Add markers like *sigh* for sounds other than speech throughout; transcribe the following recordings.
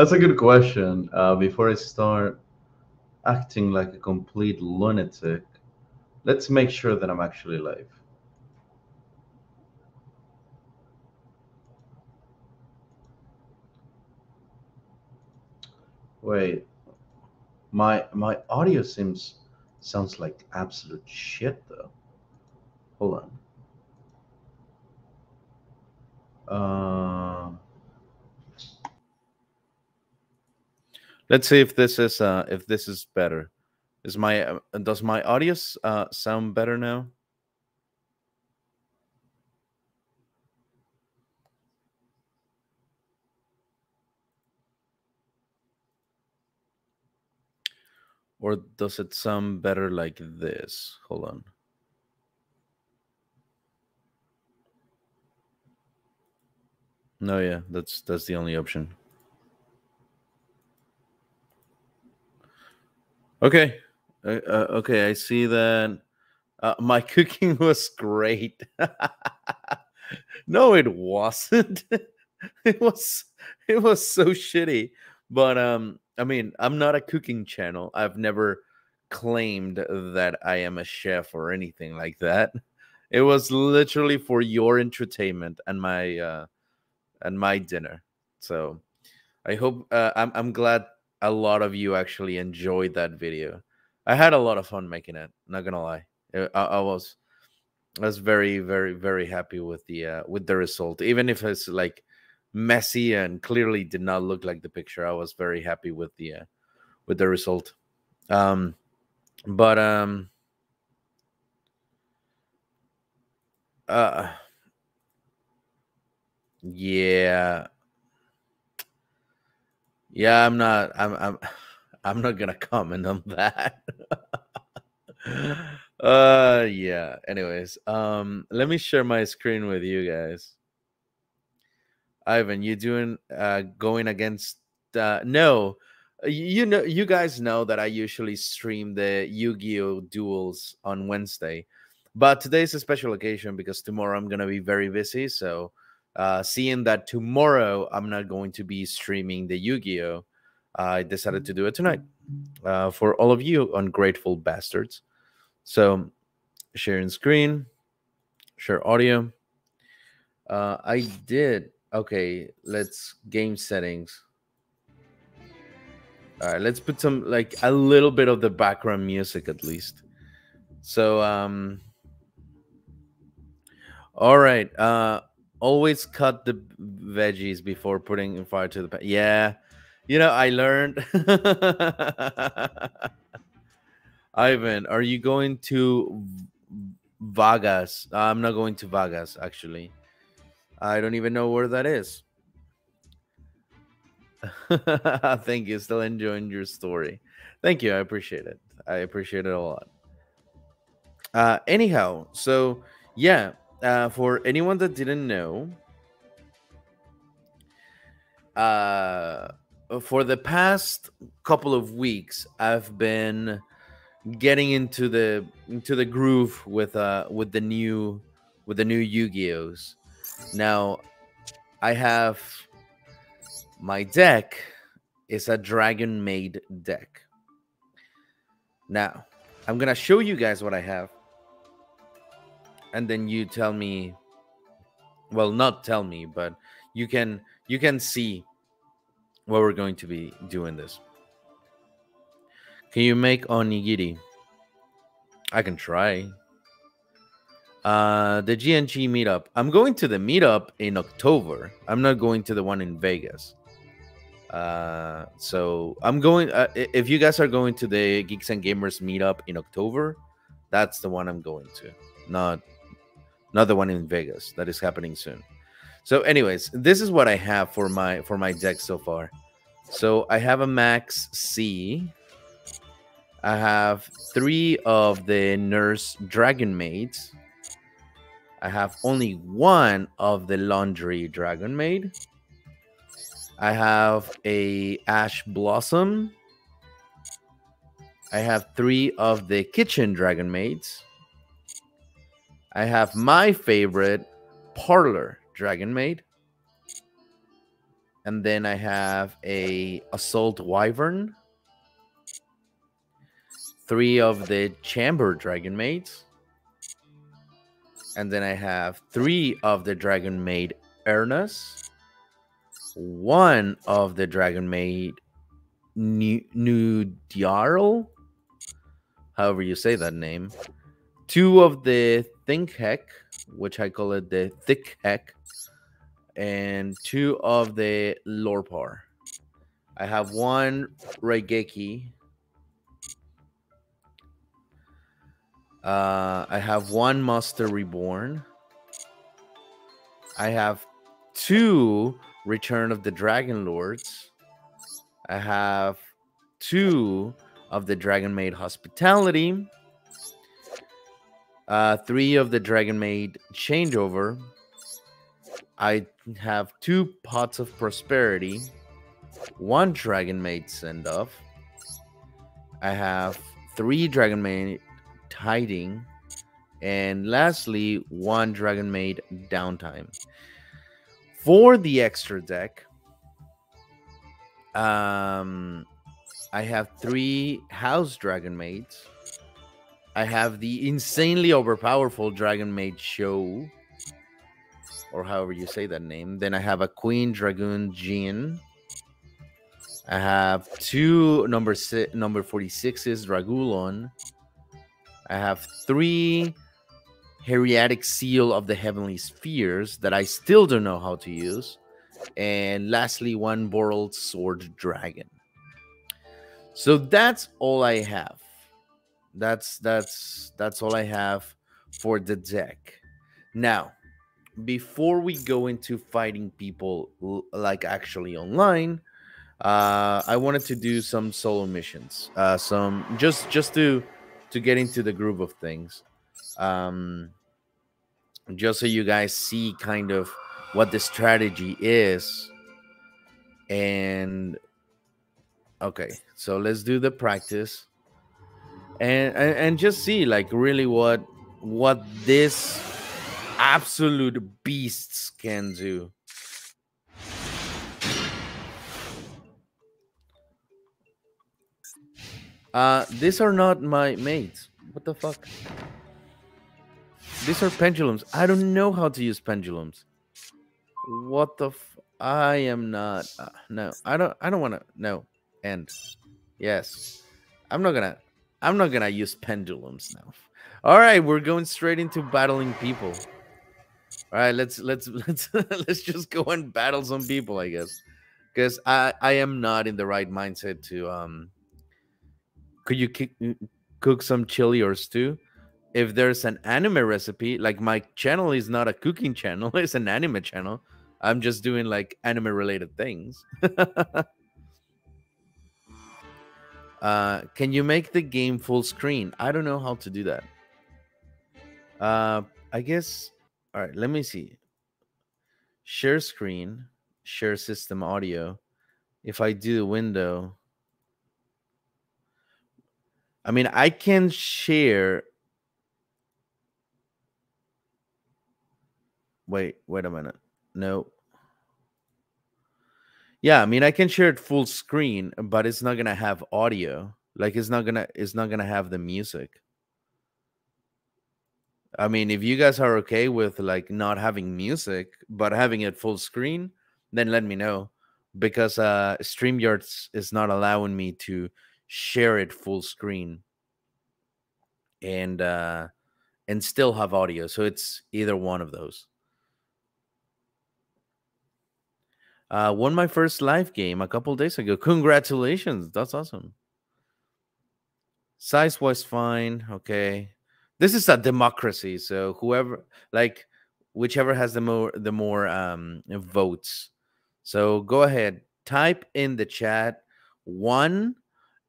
that's a good question. Uh, before I start acting like a complete lunatic, let's make sure that I'm actually live. Wait, my my audio seems sounds like absolute shit though. Hold on. Uh, Let's see if this is uh if this is better. Is my uh, does my audio uh sound better now? Or does it sound better like this? Hold on. No, yeah, that's that's the only option. Okay. Uh, uh, okay, I see that uh, my *laughs* cooking was great. *laughs* no, it wasn't. *laughs* it was it was so shitty. But um I mean, I'm not a cooking channel. I've never claimed that I am a chef or anything like that. It was literally for your entertainment and my uh and my dinner. So I hope uh, I'm I'm glad a lot of you actually enjoyed that video. I had a lot of fun making it. Not gonna lie, Uh, I, I was I was very very very happy with the uh, with the result. Even if it's like messy and clearly did not look like the picture, I was very happy with the uh, with the result. Um, but um, uh, yeah, yeah. I'm not. I'm. I'm. *sighs* I'm not gonna comment on that. *laughs* uh yeah anyways um let me share my screen with you guys ivan you doing uh going against uh no you know you guys know that i usually stream the yu-gi-oh duels on wednesday but today's a special occasion because tomorrow i'm gonna be very busy so uh seeing that tomorrow i'm not going to be streaming the yu-gi-oh i decided to do it tonight uh for all of you ungrateful bastards so sharing screen, share audio. Uh, I did. Okay, let's game settings. All right, let's put some like a little bit of the background music at least. So um all right. Uh always cut the veggies before putting in fire to the pan. Yeah. You know, I learned *laughs* Ivan, are you going to Vagas? I'm not going to Vagas, actually. I don't even know where that is. *laughs* Thank you. Still enjoying your story. Thank you. I appreciate it. I appreciate it a lot. Uh, anyhow, so yeah, uh, for anyone that didn't know, uh, for the past couple of weeks, I've been getting into the into the groove with uh with the new with the new Yu-Gi-Ohs. Now I have my deck is a dragon made deck. Now I'm gonna show you guys what I have, and then you tell me. Well, not tell me, but you can you can see what we're going to be doing this. Can you make onigiri? I can try. Uh, the GNG meetup. I'm going to the meetup in October. I'm not going to the one in Vegas. Uh, so I'm going. Uh, if you guys are going to the Geeks and Gamers meetup in October, that's the one I'm going to. Not, not the one in Vegas. That is happening soon. So, anyways, this is what I have for my for my deck so far. So I have a Max C. I have three of the Nurse Dragon Maids. I have only one of the Laundry Dragon Maid. I have a Ash Blossom. I have three of the Kitchen Dragon Maids. I have my favorite Parlor Dragon Maid. And then I have a Assault Wyvern. Three of the Chamber Dragon Maids. And then I have three of the Dragon Maid Ernest. One of the Dragon Maid Nudyarl. However you say that name. Two of the Think Heck, which I call it the Thick Heck and two of the Lorpar. I have one Raigeki. Uh, I have one Monster Reborn. I have two Return of the Dragon Lords. I have two of the Dragon Maid Hospitality. Uh, three of the Dragon Maid Changeover. I have two pots of prosperity, one dragon maid send off. I have three dragon maid tiding, and lastly, one dragon maid downtime. For the extra deck, um, I have three house dragon maids. I have the insanely overpowerful dragon maid show or however you say that name. Then I have a Queen Dragun Djinn. I have two number six, number 46s Dragluon. I have three Hieratic Seal of the Heavenly Spheres that I still don't know how to use. And lastly, one Borrelsword Dragon. So that's all I have. That's that's that's all I have for the deck. Now, before we go into fighting people like actually online, uh, I wanted to do some solo missions. Uh, some just just to to get into the groove of things. Um, just so you guys see kind of what the strategy is. And okay, so let's do the practice. And, and and just see like really what what this absolute beasts can do. Uh, these are not my mates. What the fuck? These are pendulums. I don't know how to use pendulums. What the I am not. Uh, no, I don't. I don't want to. No, end. Yes, I'm not gonna. I'm not gonna use pendulums now. All right, we're going straight into battling people. All right, let's let's *laughs* let's let's just go and battle some people, I guess, because I I am not in the right mindset to um. Could you kick, cook some chili or stew? If there's an anime recipe, like my channel is not a cooking *laughs* channel, it's an anime channel. I'm just doing like anime related things. *laughs* uh, can you make the game full screen? I don't know how to do that. Uh, I guess all right, let me see. Share screen, share system audio. If I do the window, I mean, I can share. Wait, wait a minute. No. Yeah, I mean, I can share it full screen, but it's not gonna have audio. Like, it's not gonna, it's not gonna have the music. I mean, if you guys are okay with like not having music but having it full screen, then let me know because uh StreamYard is not allowing me to share it full screen and uh and still have audio. So it's either one of those. Uh won my first live game a couple days ago. Congratulations. That's awesome. Size was fine. Okay this is a democracy so whoever like whichever has the more the more um votes so go ahead type in the chat one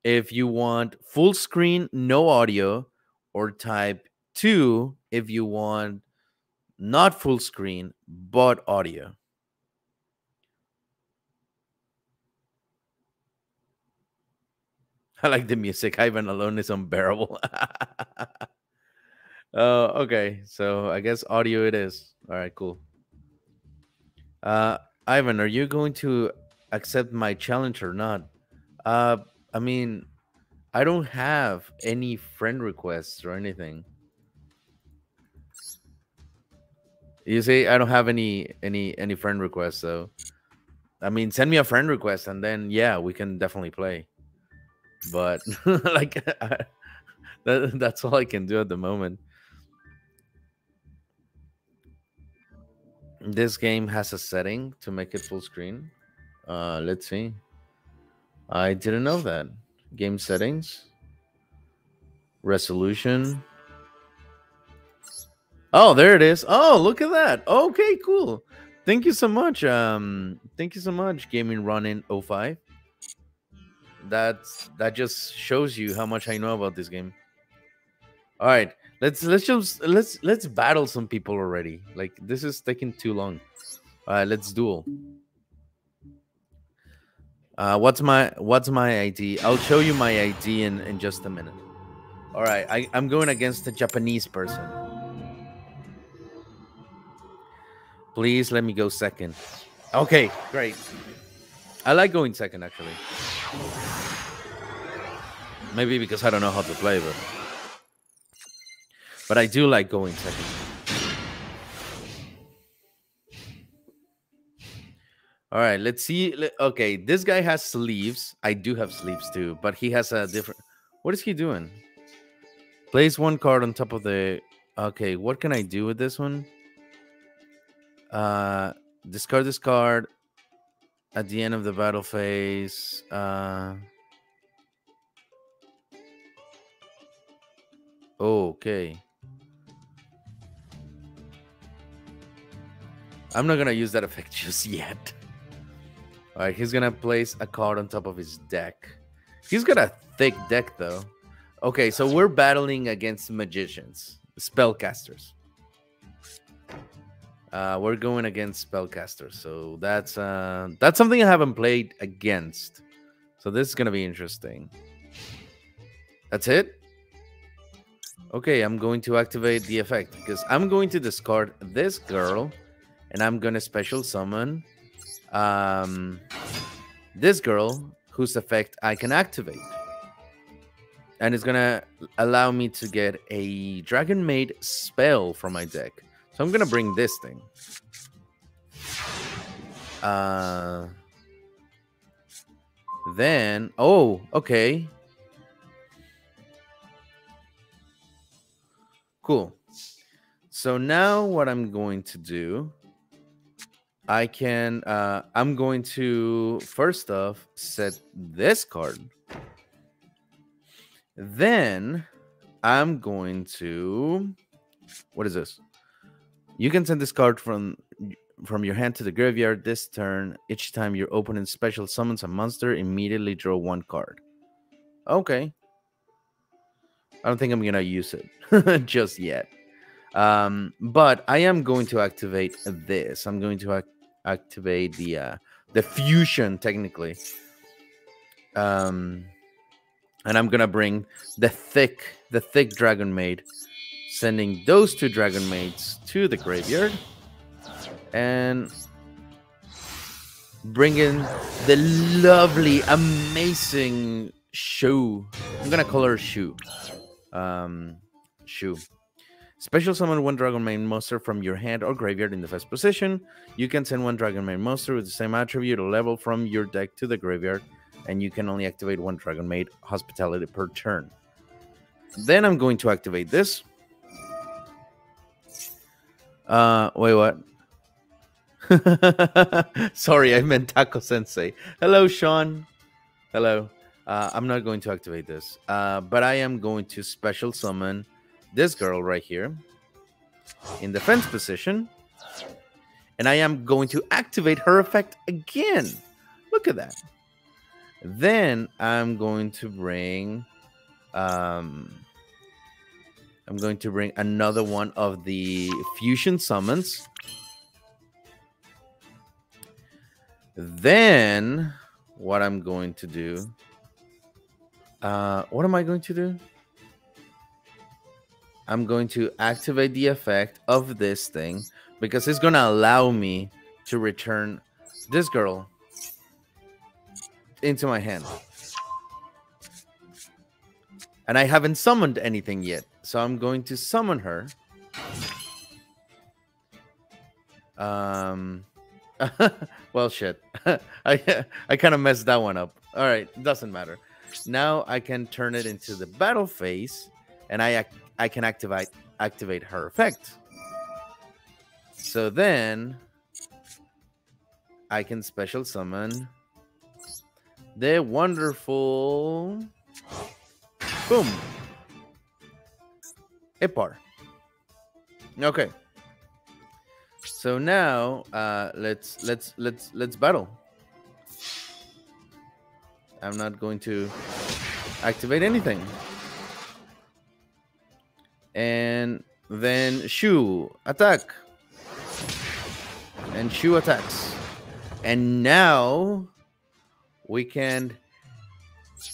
if you want full screen no audio or type two if you want not full screen but audio *laughs* I like the music. Ivan alone is unbearable. Uh, *laughs* okay, so I guess audio it is. All right, cool. Uh, Ivan, are you going to accept my challenge or not? Uh, I mean, I don't have any friend requests or anything. You see, I don't have any any any friend requests though. I mean, send me a friend request and then yeah, we can definitely play. But *laughs* like, I, that, that's all I can do at the moment. This game has a setting to make it full screen. Uh, let's see. I didn't know that. Game settings, resolution. Oh, there it is. Oh, look at that. Okay, cool. Thank you so much. Um, thank you so much, Gaming Running 05. That's that just shows you how much I know about this game. All right, let's let's just let's let's battle some people already. Like this is taking too long. All right, let's duel. Uh, what's my what's my ID? I'll show you my ID in in just a minute. All right, I, I'm going against a Japanese person. Please let me go second. Okay, great. I like going second actually. Maybe because I don't know how to play, but but I do like going second. All right, let's see. Okay, this guy has sleeves. I do have sleeves too, but he has a different. What is he doing? Place one card on top of the. Okay, what can I do with this one? Uh, discard this card at the end of the battle phase. Uh, okay. I'm not gonna use that effect *laughs* just yet. All right, he's gonna place a card on top of his deck. He's got a thick deck though. Okay, so we're battling against magicians, spellcasters. Uh, we're going against spellcasters, so that's uh, that's something I haven't played against. So this is gonna be interesting. That's it. Okay, I'm going to activate the effect because I'm going to discard this girl, and I'm gonna special summon um, this girl whose effect I can activate. And it's gonna allow me to get a Dragon Maid spell from my deck. So I'm gonna bring this thing. Uh, then, oh, okay. Cool. So now what I'm going to do I can, uh, I'm going to first off set this card. Then I'm going to, what is this? You can send this card from from your hand to the graveyard this turn. Each time your opponent special summons a monster, immediately draw one card. Okay. I don't think I'm gonna use it *laughs* just yet. Um, but I am going to activate this. I'm going to activate the uh, the fusion technically. Um, and I'm gonna bring the thick the thick dragon maid, sending those two dragon maids to the graveyard, and bringing the lovely, amazing Shu. I'm gonna call her Shu. Um, Shu. Special summon one Dragon Maid monster from your hand or graveyard in the first position. You can send one Dragon Maid monster with the same attribute or level from your deck to the graveyard, and you can only activate one Dragon Maid hospitality per turn. Then I'm going to activate this. Uh, wait, what? *laughs* Sorry, I meant Taco Sensei. Hello, Sean. Hello. Uh, I'm not going to activate this, uh, but I am going to special summon this girl right here in defense position. And I am going to activate her effect again. Look at that. Then I'm going to bring um I'm going to bring another one of the fusion summons. Then what I'm going to do uh what am I going to do? I'm going to activate the effect of this thing because it's going to allow me to return this girl into my hand. And I haven't summoned anything yet. So I'm going to summon her. Um *laughs* well shit. *laughs* I I kind of messed that one up. All right, doesn't matter. Now I can turn it into the battle phase and I I can activate activate her effect. So then I can special summon the wonderful boom Ipar. Okay. So now uh let's let's let's let's battle. I'm not going to activate anything. And then Shu attack. And Shu attacks. And now we can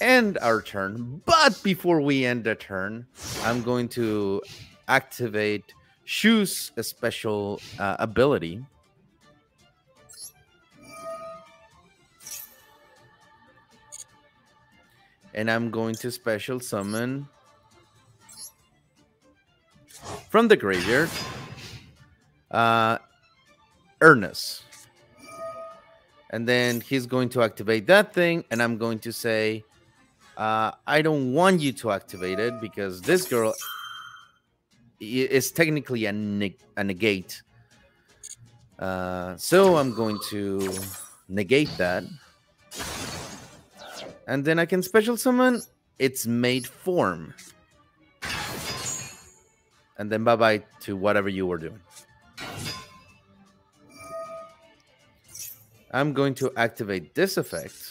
end our turn. But before we end the turn, I'm going to activate Shu's special uh, ability. And I'm going to special summon from the graveyard uh, Ernest. And then he's going to activate that thing, and I'm going to say, uh, I don't want you to activate it because this girl is technically a, neg- a negate. Uh, so I'm going to negate that. And then I can special summon its made form. And then bye bye to whatever you were doing. I'm going to activate this effect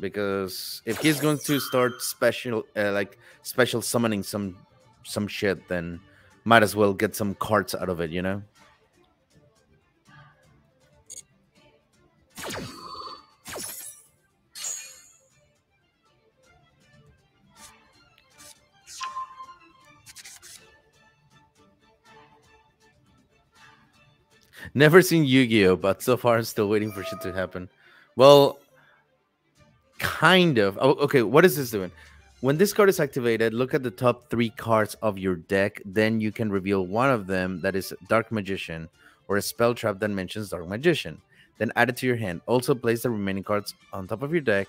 because if he's going to start special uh, like special summoning some some shit then might as well get some cards out of it you know Never seen Yu-Gi-Oh, but so far I'm still waiting for shit to happen. Well, kind of. Oh, okay, what is this doing? When this card is activated, look at the top three cards of your deck. Then you can reveal one of them that is Dark Magician or a spell trap that mentions Dark Magician. Then add it to your hand. Also, place the remaining cards on top of your deck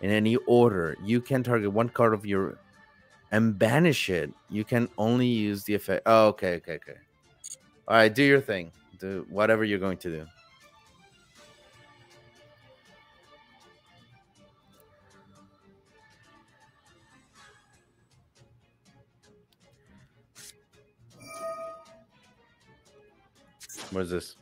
in any order. You can target one card of your and banish it. You can only use the effect. Oh, okay, okay, okay. All right, do your thing do whatever you're going to do. What is this?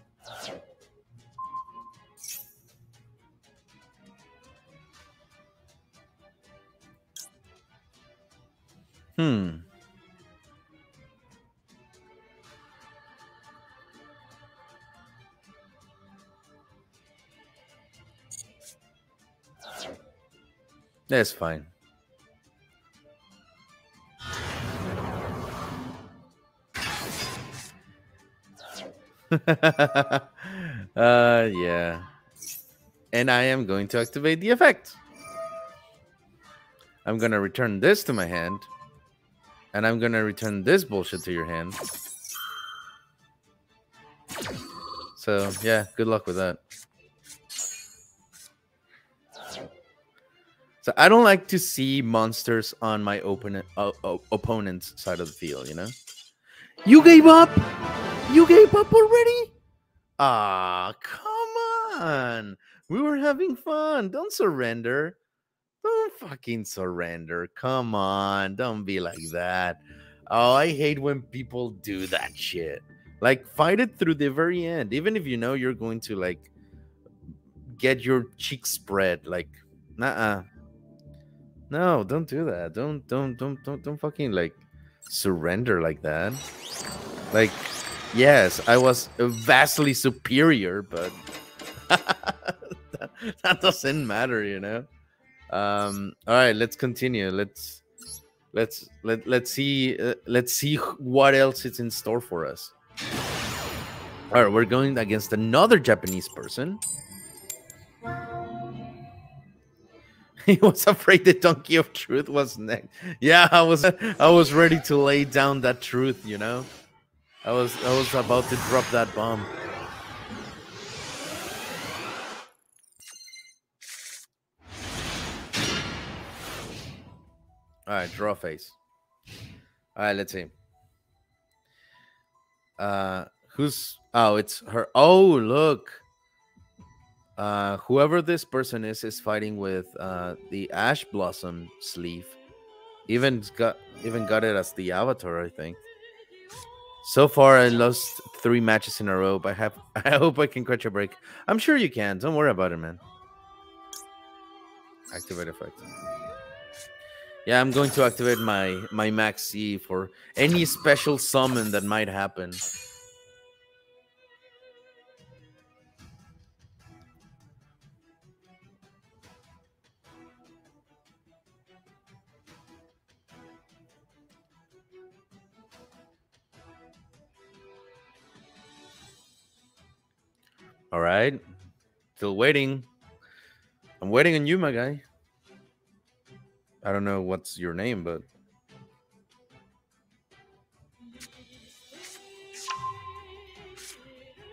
Hmm. That's fine. *laughs* uh yeah. And I am going to activate the effect. I'm gonna return this to my hand. And I'm gonna return this bullshit to your hand. So yeah, good luck with that. So I don't like to see monsters on my opponent uh, uh, opponent's side of the field. You know. You gave up. You gave up already. Ah, come on. We were having fun. Don't surrender. Don't fucking surrender. Come on. Don't be like that. Oh, I hate when people do that shit. Like fight it through the very end, even if you know you're going to like get your cheek spread. Like, nah, no, don't do that. Don't don't don't don't don't fucking like surrender like that. Like, yes, I was vastly superior, but *laughs* that, doesn't matter, you know. Um. All right, let's continue. Let's let's let let's see uh, let's see what else is in store for us. All right, we're going against another Japanese person. *laughs* He was afraid the donkey of truth was next. Yeah, I was I was ready to lay down that truth, you know. I was I was about to drop that bomb. All right, draw phase. All right, let's see. Uh, who's? Oh, it's her. Oh, look. Uh, whoever this person is is fighting with uh the Ash Blossom sleeve. Even got even got it as the avatar, I think. So far, I lost three matches in a row. But I have. *laughs* I hope I can catch a break. I'm sure you can. Don't worry about it, man. Activate effect. Yeah, I'm going to activate my my max C for any special summon that might happen. All right. Still waiting. I'm waiting on you, my guy. I don't know what's your name, but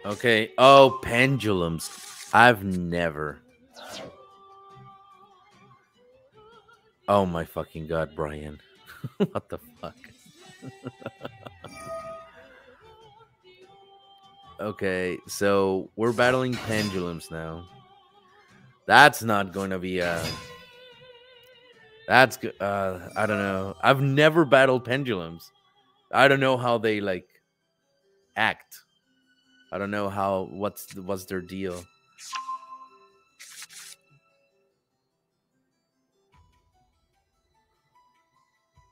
Okay. Oh, pendulums. I've never. Oh my fucking god, Brian. *laughs* what the fuck? *laughs* okay, so we're battling pendulums now. That's not going to be a that's. Uh, I don't know. I've never battled pendulums. I don't know how they like act. I don't know how what's what's their deal.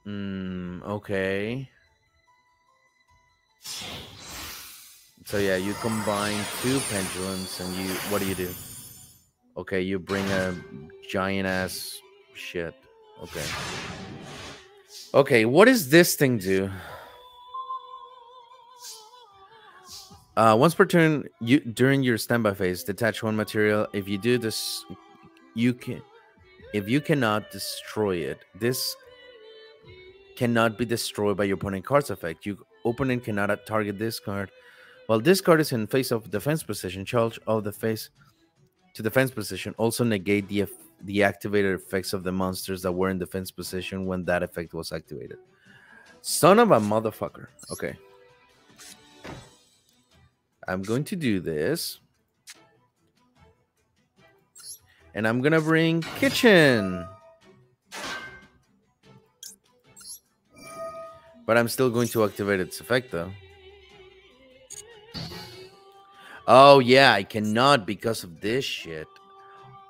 Mm, okay. So yeah, you combine two pendulums and you what do you do? Okay, you bring a giant ass shit. Okay. Okay, what does this thing do? Uh, once per turn, you during your standby phase, detach one material. If you do this, you can. If you cannot destroy it, this cannot be destroyed by your opponent card's effect. Your opponent cannot target this card. While this card is in face of defense position, charge of the face to defense position also negate the the activated effects of the monsters that were in defense position when that effect was activated. Son of a motherfucker. Okay. I'm going to do this. And I'm going to bring kitchen. But I'm still going to activate its effect though. Oh yeah, I cannot because of this shit.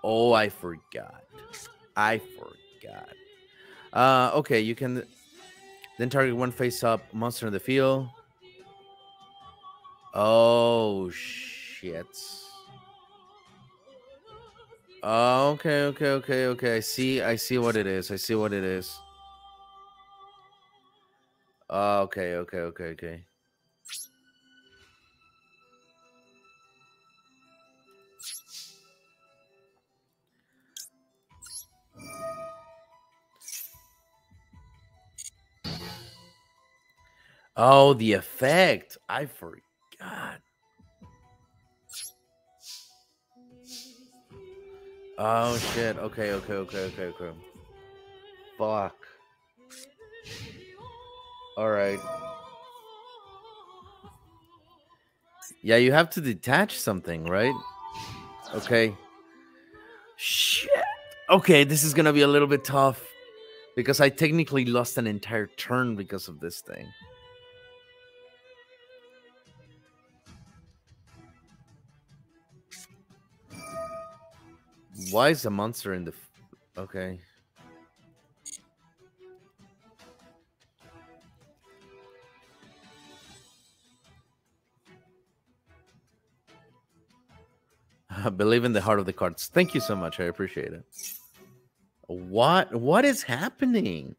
Oh, I forgot. I forgot. Uh, okay, you can then target one face up monster in the field. Oh shit. Oh, okay, okay, okay, okay. I see. I see what it is. I see what it is. Oh, okay, okay, okay, okay. Oh, the effect. I forgot. Oh shit. Okay, okay, okay, okay, okay. Fuck. All right. Yeah, you have to detach something, right? Okay. Shit. Okay, this is gonna be a little bit tough because I technically lost an entire turn because of this thing. Why is the monster in the? okay. I *laughs* believe in the heart of the cards. Thank you so much. I appreciate it. What what is happening?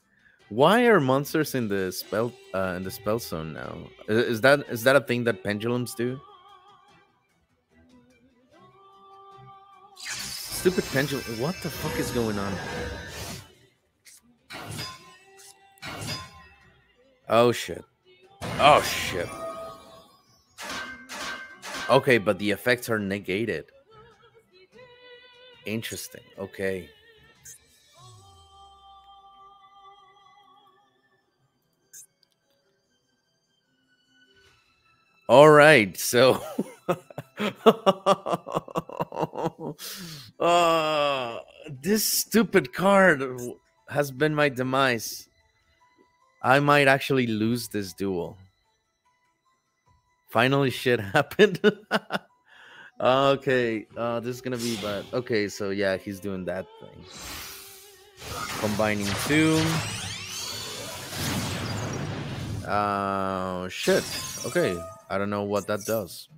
Why are monsters in the spell uh, in the spell zone now? Is, is that is that a thing that pendulums do? Stupid pendulum. What the fuck is going on? Oh shit. Oh shit. Okay, but the effects are negated. Interesting. Okay. All right. So *laughs* *laughs* uh, this stupid card has been my demise. I might actually lose this duel. Finally, shit *laughs* happened. okay, uh, this is gonna be bad. Okay, so yeah, he's doing that thing. Combining two. Uh, shit. Okay, I don't know what that does.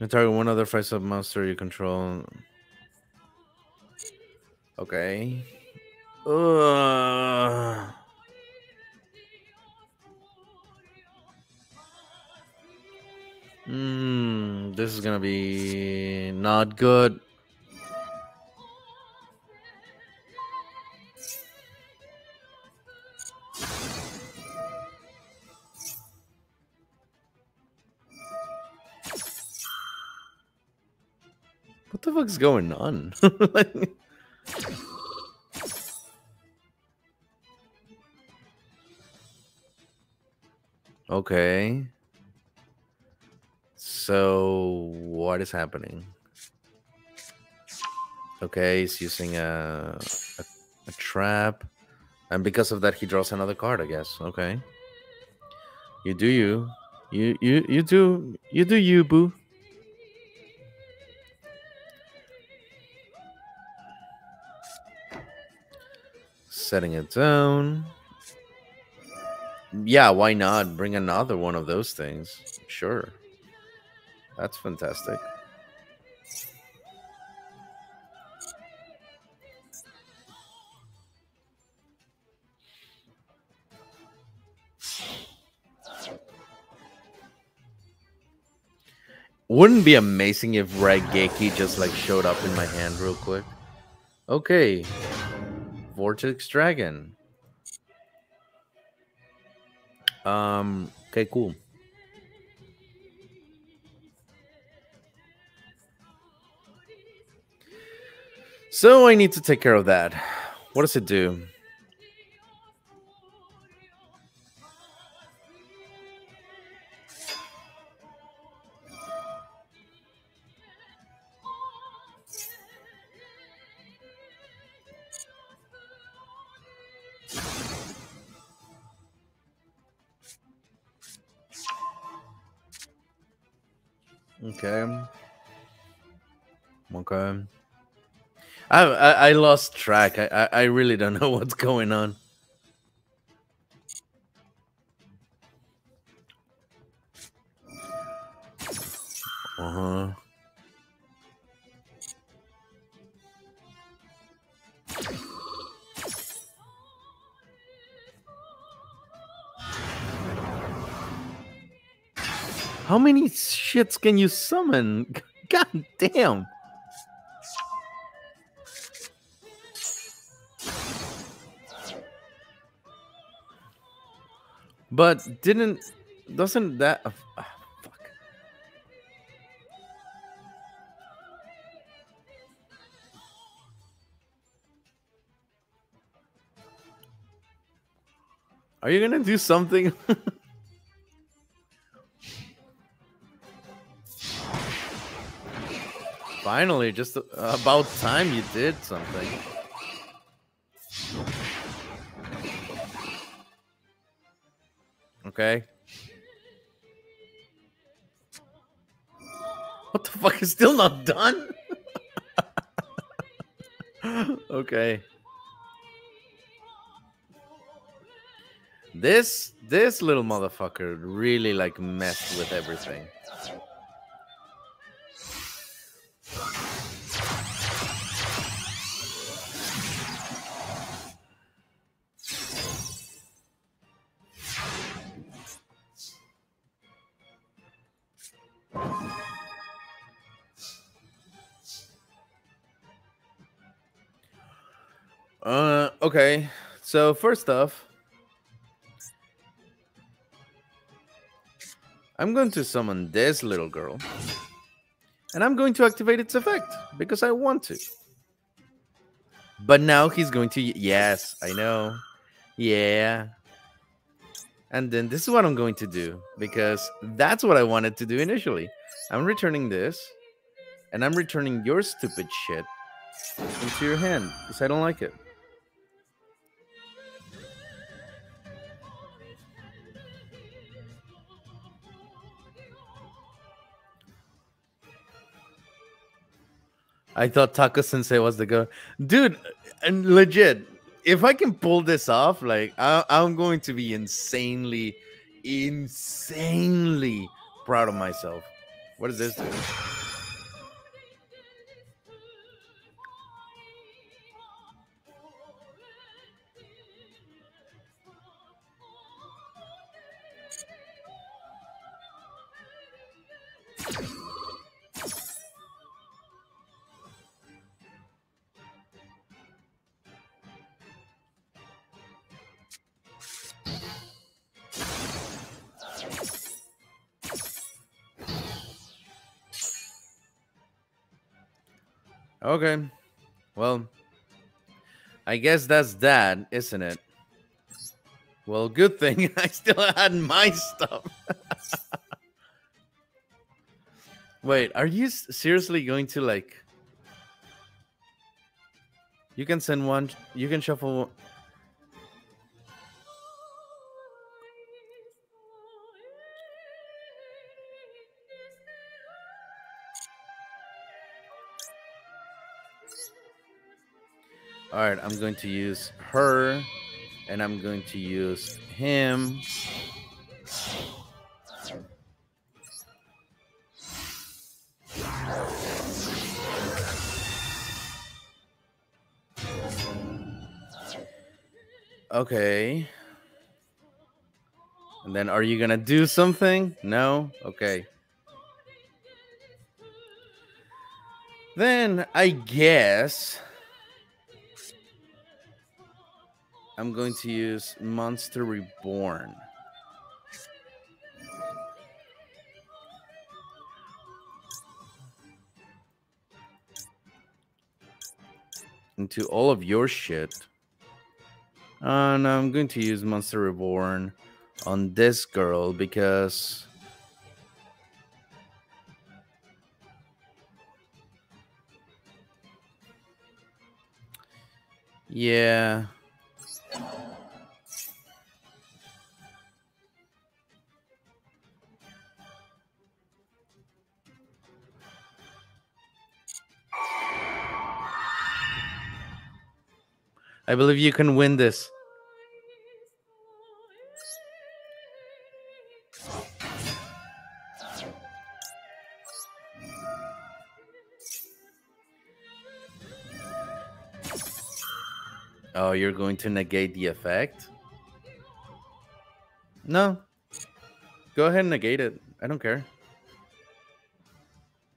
You target one other face up monster you control. Okay. Uh... Hmm, this is gonna be not good. Fuck's going on? *laughs* okay. So what is happening? Okay, he's using a, a, a trap, and because of that, he draws another card. I guess. Okay. You do you, you you you do you do you boo. Setting its own. Yeah, why not bring another one of those things? Sure. That's fantastic. Wouldn't be amazing if Red Raigeki just like showed up in my hand real quick. Okay. Vortex Dragon. Um, okay, cool. So I need to take care of that. What does it do? Okay. Okay. I, I, I lost track. I, I I really don't know *laughs* what's going on. How many shits can you summon? *laughs* God damn. But didn't doesn't that uh, uh, fuck? Are you gonna do something? *laughs* Finally, just uh, about time you did something. Okay. What the fuck is still not done? *laughs* okay. This this little motherfucker really like messed with everything. Okay. So first off, I'm going to summon this little girl, and I'm going to activate its effect because I want to. But now he's going to. Yes, I know. Yeah. And then this is what I'm going to do because that's what I wanted to do initially. I'm returning this, and I'm returning your stupid shit into your hand because I don't like it. I thought Taco Sensei was the guy. Dude, and legit, if I can pull this off, like I, I'm going to be insanely, insanely proud of myself. What does this do? Okay. Well, I guess that's that, isn't it? Well, good thing *laughs* I still had my stuff. *laughs* Wait, are you seriously going to like? You can send one. You can shuffle. I'm going to use her, and I'm going to use him. Okay. And then are you going to do something? No? Okay. Then I guess I'm going to use Monster Reborn. Into all of your shit. Uh, and I'm going to use Monster Reborn on this girl because yeah I believe you can win this. You're going to negate the effect? No. Go ahead and negate it. I don't care.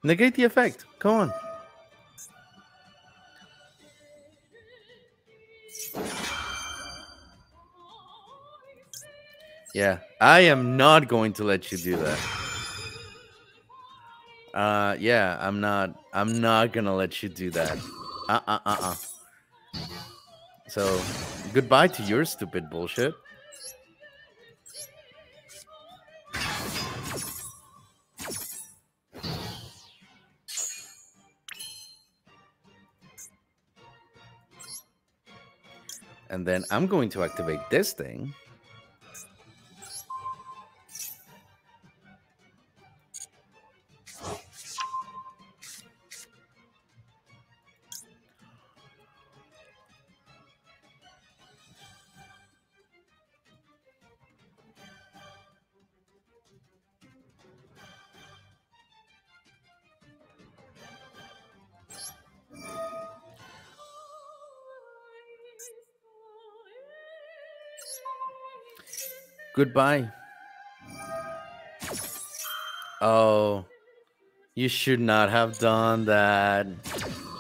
Negate the effect. Come on. Yeah, I am not going to let you do that. Uh, yeah, I'm not. I'm not gonna let you do that. Uh, uh, uh, uh. So, goodbye to your stupid bullshit. And then I'm going to activate this thing. Goodbye. Oh, You should not have done that.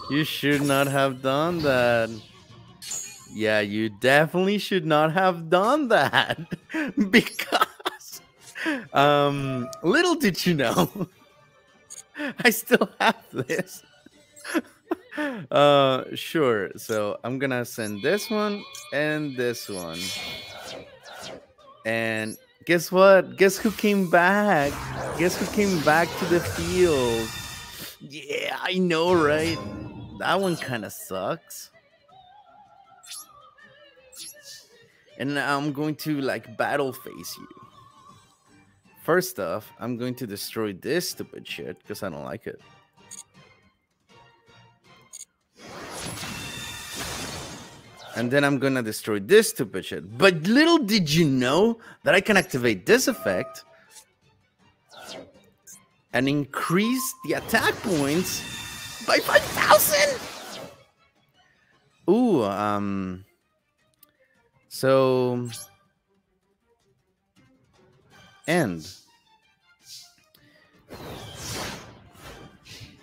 You should not have done that. Yeah, you definitely should not have done that *laughs* because um little did you know *laughs* I still have this. *laughs* uh sure. So I'm going to send this one and this one. And guess what? Guess who came back? Guess who came back to the field? Yeah, I know, right? That one kind of sucks. And I'm going to like battle face you. First off, I'm going to destroy this stupid shit because I don't like it. And then I'm gonna destroy this stupid shit. But little did you know that I can activate this effect and increase the attack points by 5,000! Ooh, um... So... End.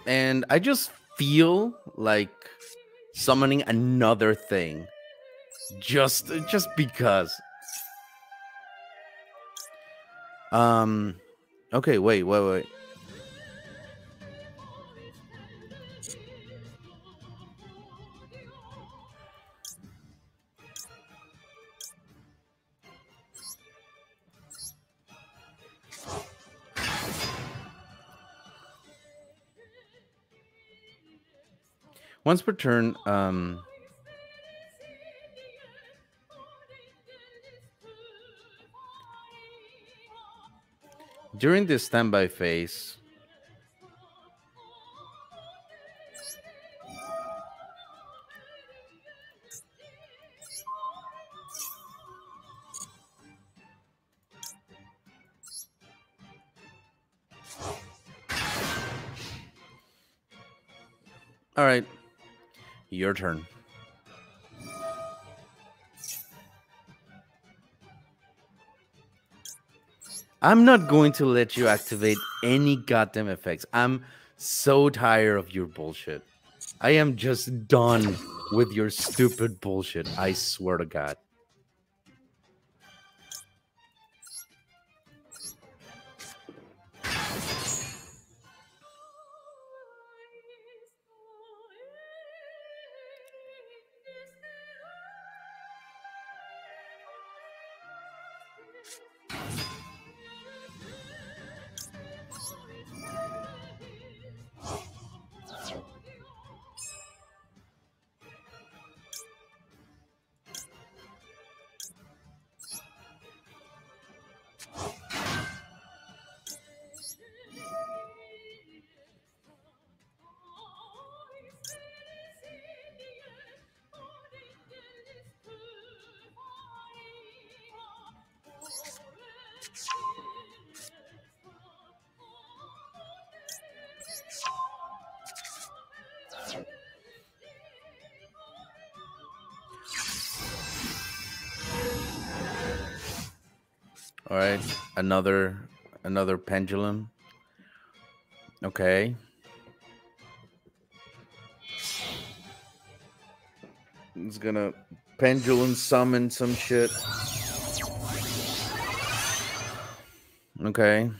And I just feel like summoning another thing just just because. Um okay wait wait wait. Once per turn um During the standby phase, All right. Your turn. I'm not going to let you activate any goddamn effects. I'm so tired of your bullshit. I am just done with your stupid bullshit. I swear to God. All right, another another pendulum. Okay. It's gonna pendulum summon some shit. Okay.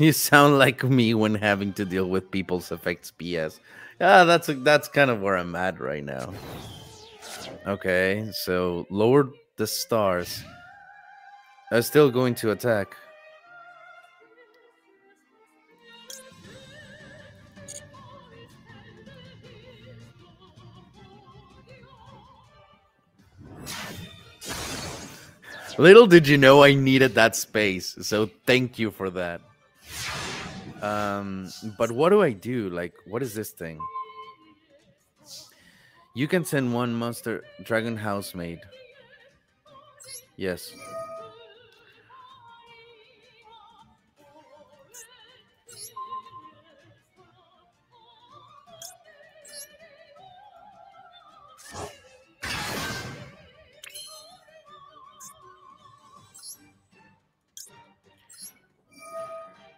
*laughs* you sound like me when having to deal with people's effects BS. Yeah, that's that's kind of where I'm at right now. Okay, so lower the stars. I'm still going to attack. Little did you know I needed that space, so thank you for that. Um, but what do I do? Like, what is this thing? You can send one monster dragon housemaid. Yes.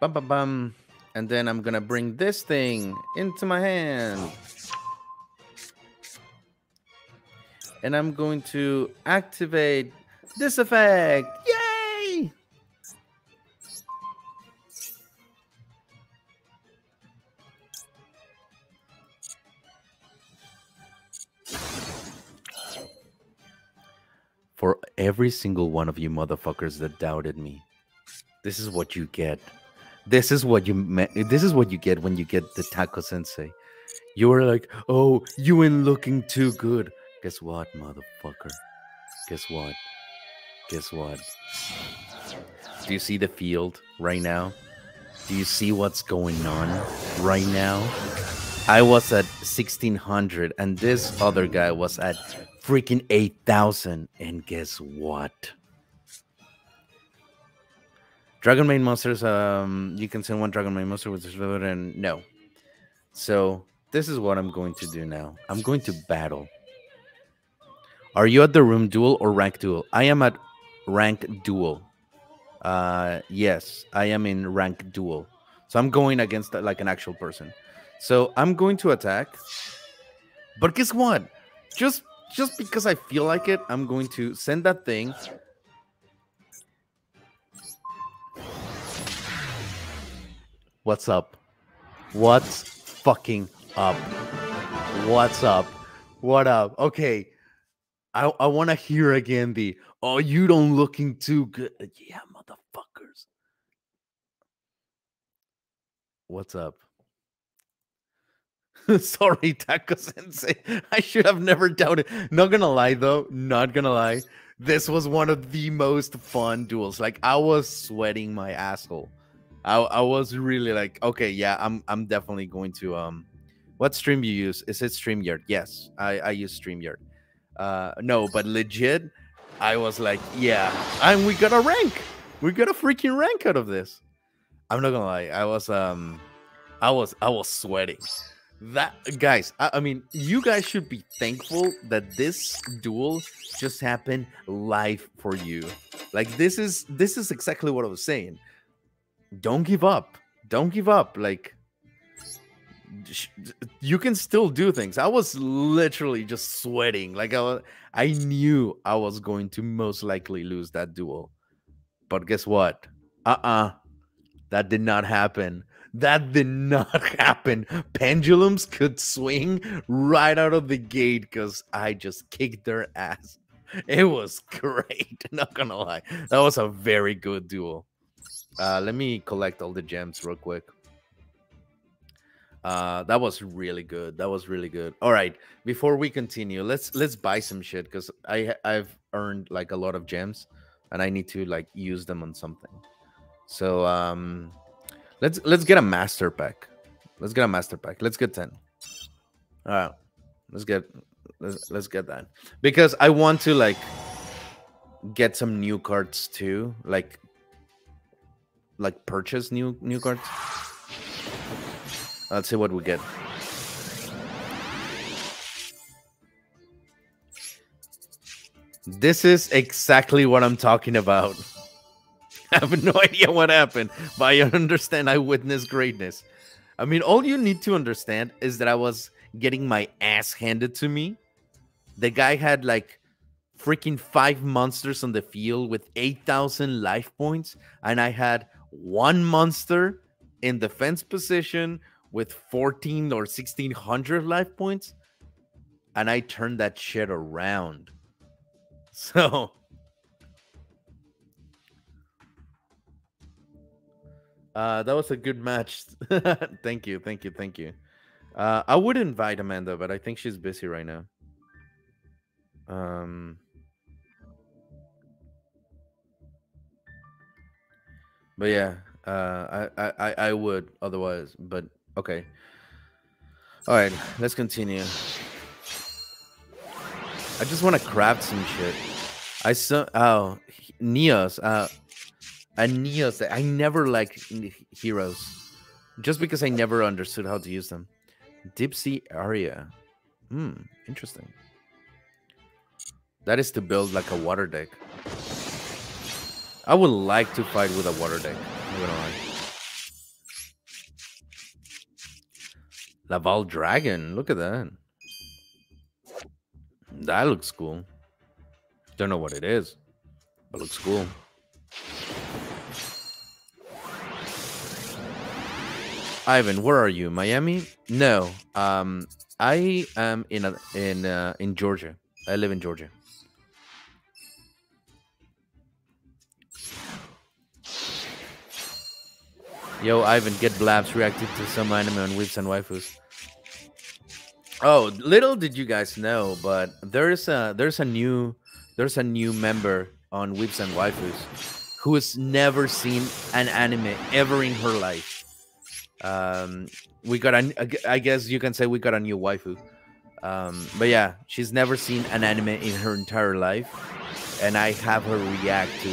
Bum bum bum. And then I'm gonna bring this thing into my hand. And I'm going to activate this effect. Yay! For every single one of you motherfuckers that doubted me, this is what you get. This is what you me- this is what you get when you get the taco sensei. You were like, "Oh, you ain't looking too good." Guess what, motherfucker? Guess what? Guess what? Do you see the field right now? Do you see what's going on right now? I was at 1600 and this other guy was at freaking 8000 and guess what? Dragonmaid monsters um you can send one Dragonmaid monster with this and no. So, this is what I'm going to do now. I'm going to battle are you at the room duel or rank duel? I am at rank duel. Uh, yes, I am in rank duel. So I'm going against like an actual person. So I'm going to attack. But guess what? Just just because I feel like it, I'm going to send that thing. What's up? What's fucking up? What's up? What up? Okay. I, I want to hear again the oh you don't looking too good. Yeah, motherfuckers. What's up? *laughs* Sorry, Taco Sensei. I should have never doubted. Not gonna lie though, not gonna lie. This was one of the most fun duels. Like I was sweating my asshole. I, I was really like, okay, yeah, I'm I'm definitely going to um what stream you use? Is it StreamYard? Yes, I, I use StreamYard. Uh, no, but legit, I was like, yeah, and we got a rank. We got a freaking rank out of this. I'm not gonna lie, I was um, I was I was sweating. That guys, I, I mean, you guys should be thankful that this duel just happened live for you. Like this is this is exactly what I was saying. Don't give up. Don't give up. Like you can still do things. I was literally just sweating. Like I, was, I knew I was going to most likely lose that duel. But guess what? Uh-uh. That did not happen. That did not *laughs* happen. Pendulums could swing right out of the gate because I just kicked their ass. It was *laughs* great. Not gonna lie. That was a very good duel. Uh, let me collect all the gems real quick. Uh, that was really good. That was really good. All right, before we continue, let's let's buy some shit because I I've earned like a lot of gems, and I need to like use them on something. So um, let's let's get a master pack. Let's get a master pack. Let's get ten. All right, let's get let's let's get that because I want to like get some new cards too, like like purchase new new cards. Let's see what we get. This is exactly what I'm talking about. *laughs* I have no idea what happened, but I understand I witnessed greatness. I mean, all you need to understand is that I was getting my ass handed to me. The guy had like freaking five monsters on the field with 8,000 life points, and I had one monster in defense position with 14 or 1600 life points and I turned that shit around. *laughs* So uh that was a good match. *laughs* thank you, thank you, thank you. Uh I would invite Amanda, but I think she's busy right now. Um But yeah, uh I I I would otherwise, but Okay. All right, let's continue. I just want to craft some shit. I saw oh Neos. Uh, a Neos. I never like heroes, just because I never understood how to use them. Sea area. Hmm, interesting. That is to build like a water deck. I would like to fight with a water deck. Laval Dragon. Look at that. That looks cool. Don't know what it is, but looks cool. Ivan, where are you? Miami? No. Um, I am in a, in uh, in Georgia. I live in Georgia. Yo, Ivan, get blabs reacted to some anime on Weebs and waifus. Oh, little did you guys know, but there's a there's a new there's a new member on Weebs and waifus who has never seen an anime ever in her life. Um, we got a, I guess you can say we got a new waifu. Um, but yeah, she's never seen an anime in her entire life, and I have her react to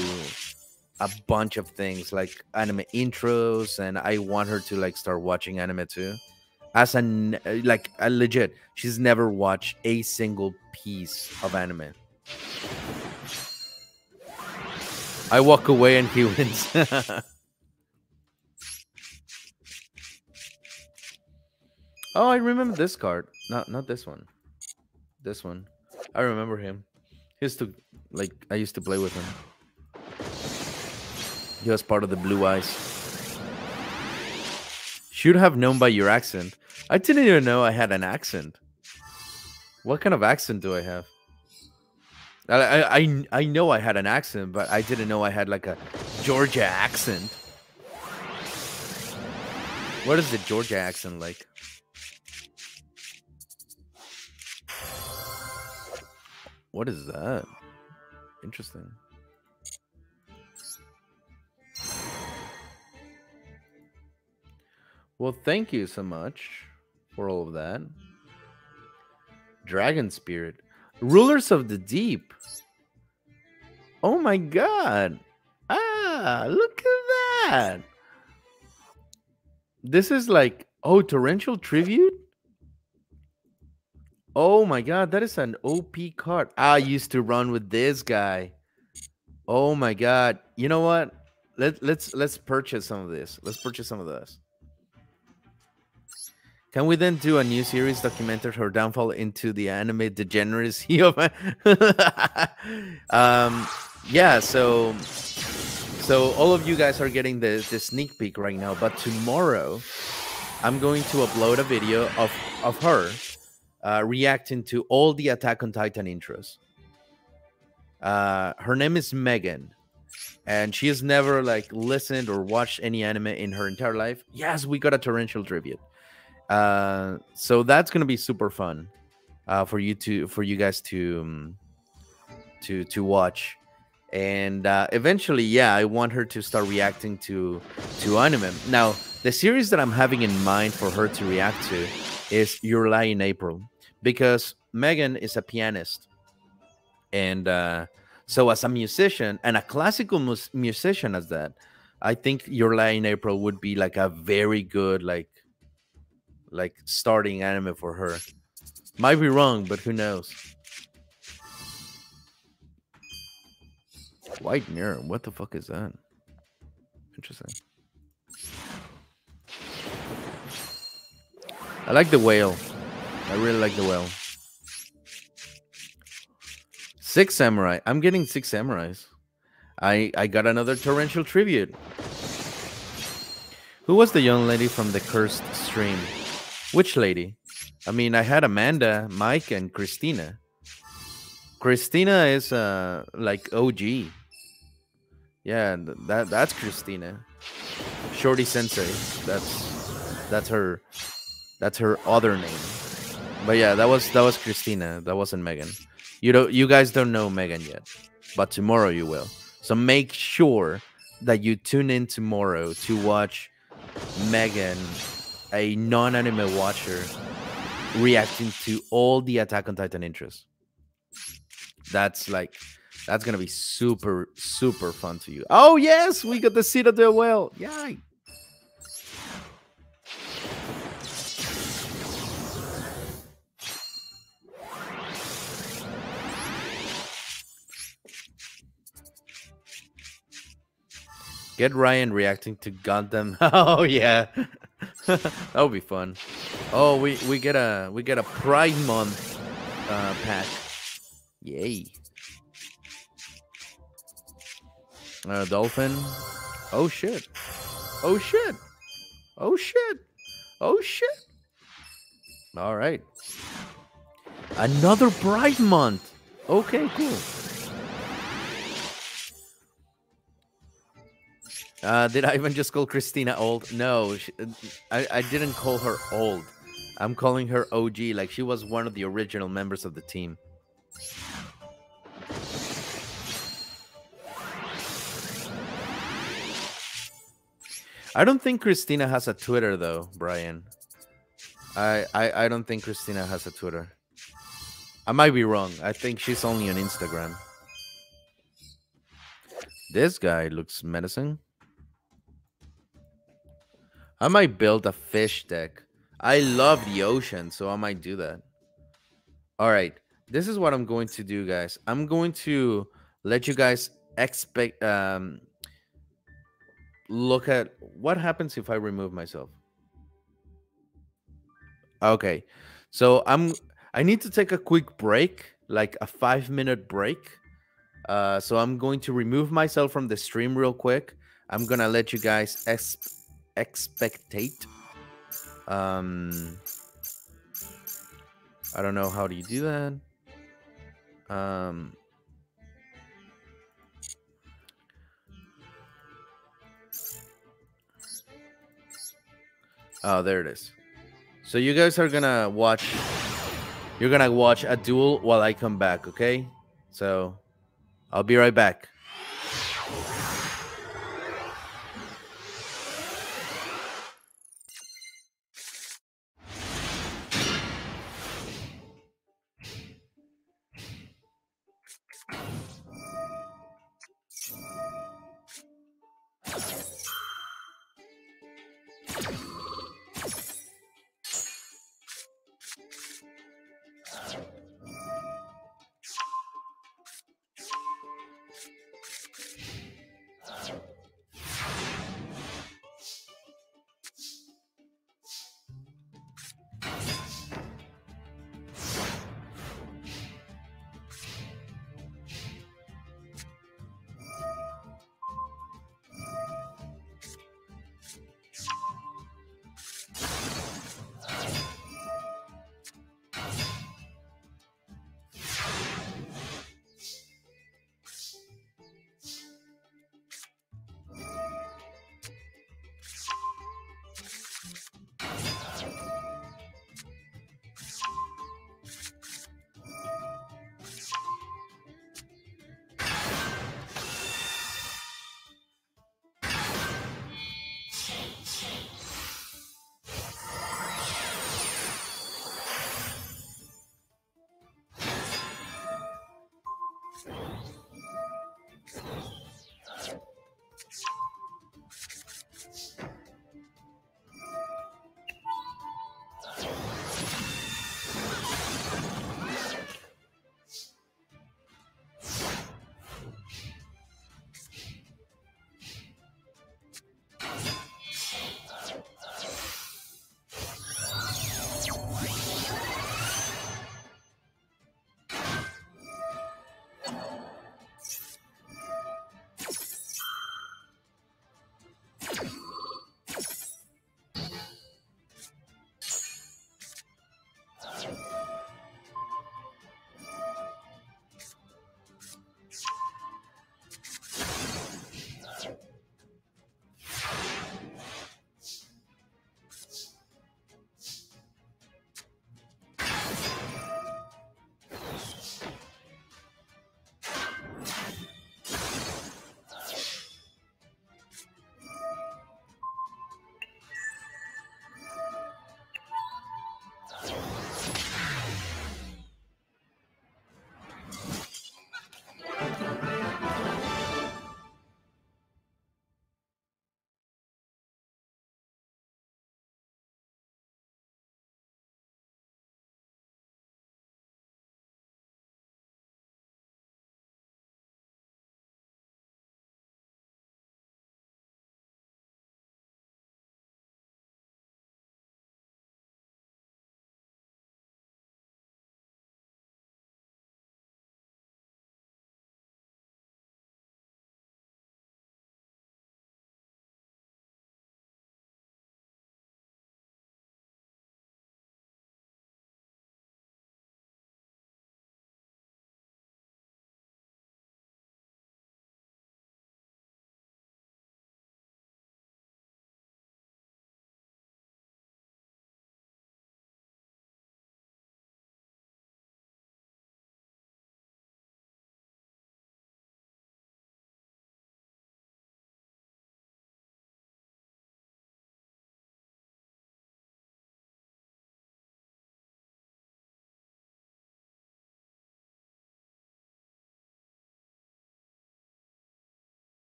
a bunch of things like anime intros, and I want her to like start watching anime too. As an like a legit, she's never watched a single piece of anime. I walk away and he *laughs* wins. oh, I remember this card. Not not this one. This one. I remember him. He used to like I used to play with him. Was part of the Blue Eyes. Should have known by your accent. I didn't even know I had an accent. What kind of accent do I have? I, I I know I had an accent, but I didn't know I had like a Georgia accent. What is the Georgia accent like? What is that? Interesting. Well, thank you so much for all of that. Dragon Spirit. Rulers of the Deep. Oh my god. Ah, look at that. This is like, oh, torrential tribute? Oh my god, that is an OP card. I used to run with this guy. Oh my god. You know what? Let, let's let's purchase some of this. Let's purchase some of this. Can we then do a new series documented her downfall into the anime degeneracy *laughs* of um yeah, so so all of you guys are getting the, the sneak peek right now, but tomorrow I'm going to upload a video of of her uh, reacting to all the Attack on Titan intros. Uh, her name is Megan, and she has never like listened or watched any anime in her entire life. Yes, we got a torrential tribute. Uh, so that's gonna be super fun uh, for you to for you guys to um, to to watch. And uh, eventually yeah i want her to start reacting to to anime. Now the series that i'm having in mind for her to react to is your lie in april because megan is a pianist. And uh, so as a musician and a classical mus- musician as that i think your lie in april would be like a very good like like starting anime for her might be wrong but who knows White mirror. What the fuck is that? Interesting. I like the whale. I really like the whale. Six samurai. I'm getting six samurais. I I got another torrential tribute. Who was the young lady from the cursed stream? Which lady? I mean, I had Amanda, Mike, and Christina. Christina is uh like OG. Yeah, that that's Christina. Shorty Sensei. That's that's her that's her other name. But yeah, that was that was Christina. That wasn't Megan. You don't you guys don't know Megan yet. But tomorrow you will. So make sure that you tune in tomorrow to watch Megan, a non-anime watcher, reacting to all the Attack on Titan interest. That's like that's gonna be super, super fun to you. Oh yes, we got the Citadel Whale. Yeah. Get Ryan reacting to Gundam. *laughs* Oh yeah. *laughs* that would be fun. Oh, we we get a we get a Pride Month uh, pack. Yay! Uh, dolphin. Oh shit! Oh shit! Oh shit! Oh shit! All right. Another Pride Month. Okay, cool. Uh, did I even just call Christina old? No, she, I, I didn't call her old. I'm calling her OG, like she was one of the original members of the team. I don't think Christina has a Twitter though, Brian. I, I I don't think Christina has a Twitter. I might be wrong. I think she's only on Instagram. This guy looks menacing. I might build a fish deck. I love the ocean, so I might do that. All right. This is what I'm going to do, guys. I'm going to let you guys expect um look at what happens if I remove myself. Okay. So I'm I need to take a quick break, like a 5 minute break. Uh so I'm going to remove myself from the stream real quick. I'm going to let you guys expectate. Um, I don't know how do you do that. Um, oh, there it is. So you guys are gonna watch. You're gonna watch a duel while I come back, okay? So I'll be right back.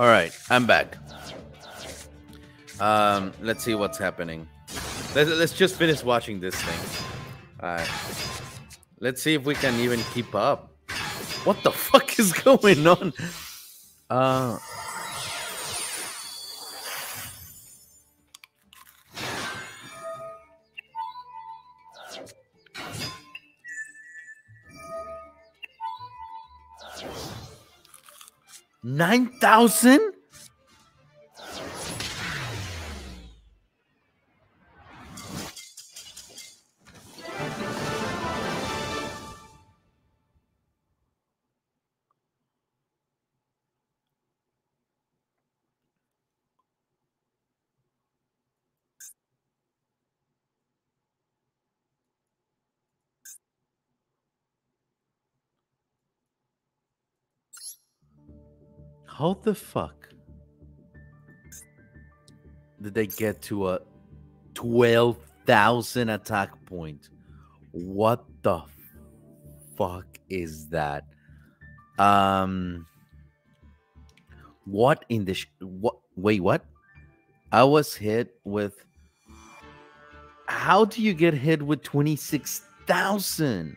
All right, I'm back. Um, let's see what's happening. Let's, let's just finish watching this thing. All right. Let's see if we can even keep up. What the *laughs* fuck is going on? Uh. 9,000? How the fuck did they get to a 12,000 attack point? What the fuck is that? Um, what in the what? Wait, what? I was hit with. How do you get hit with 26,000?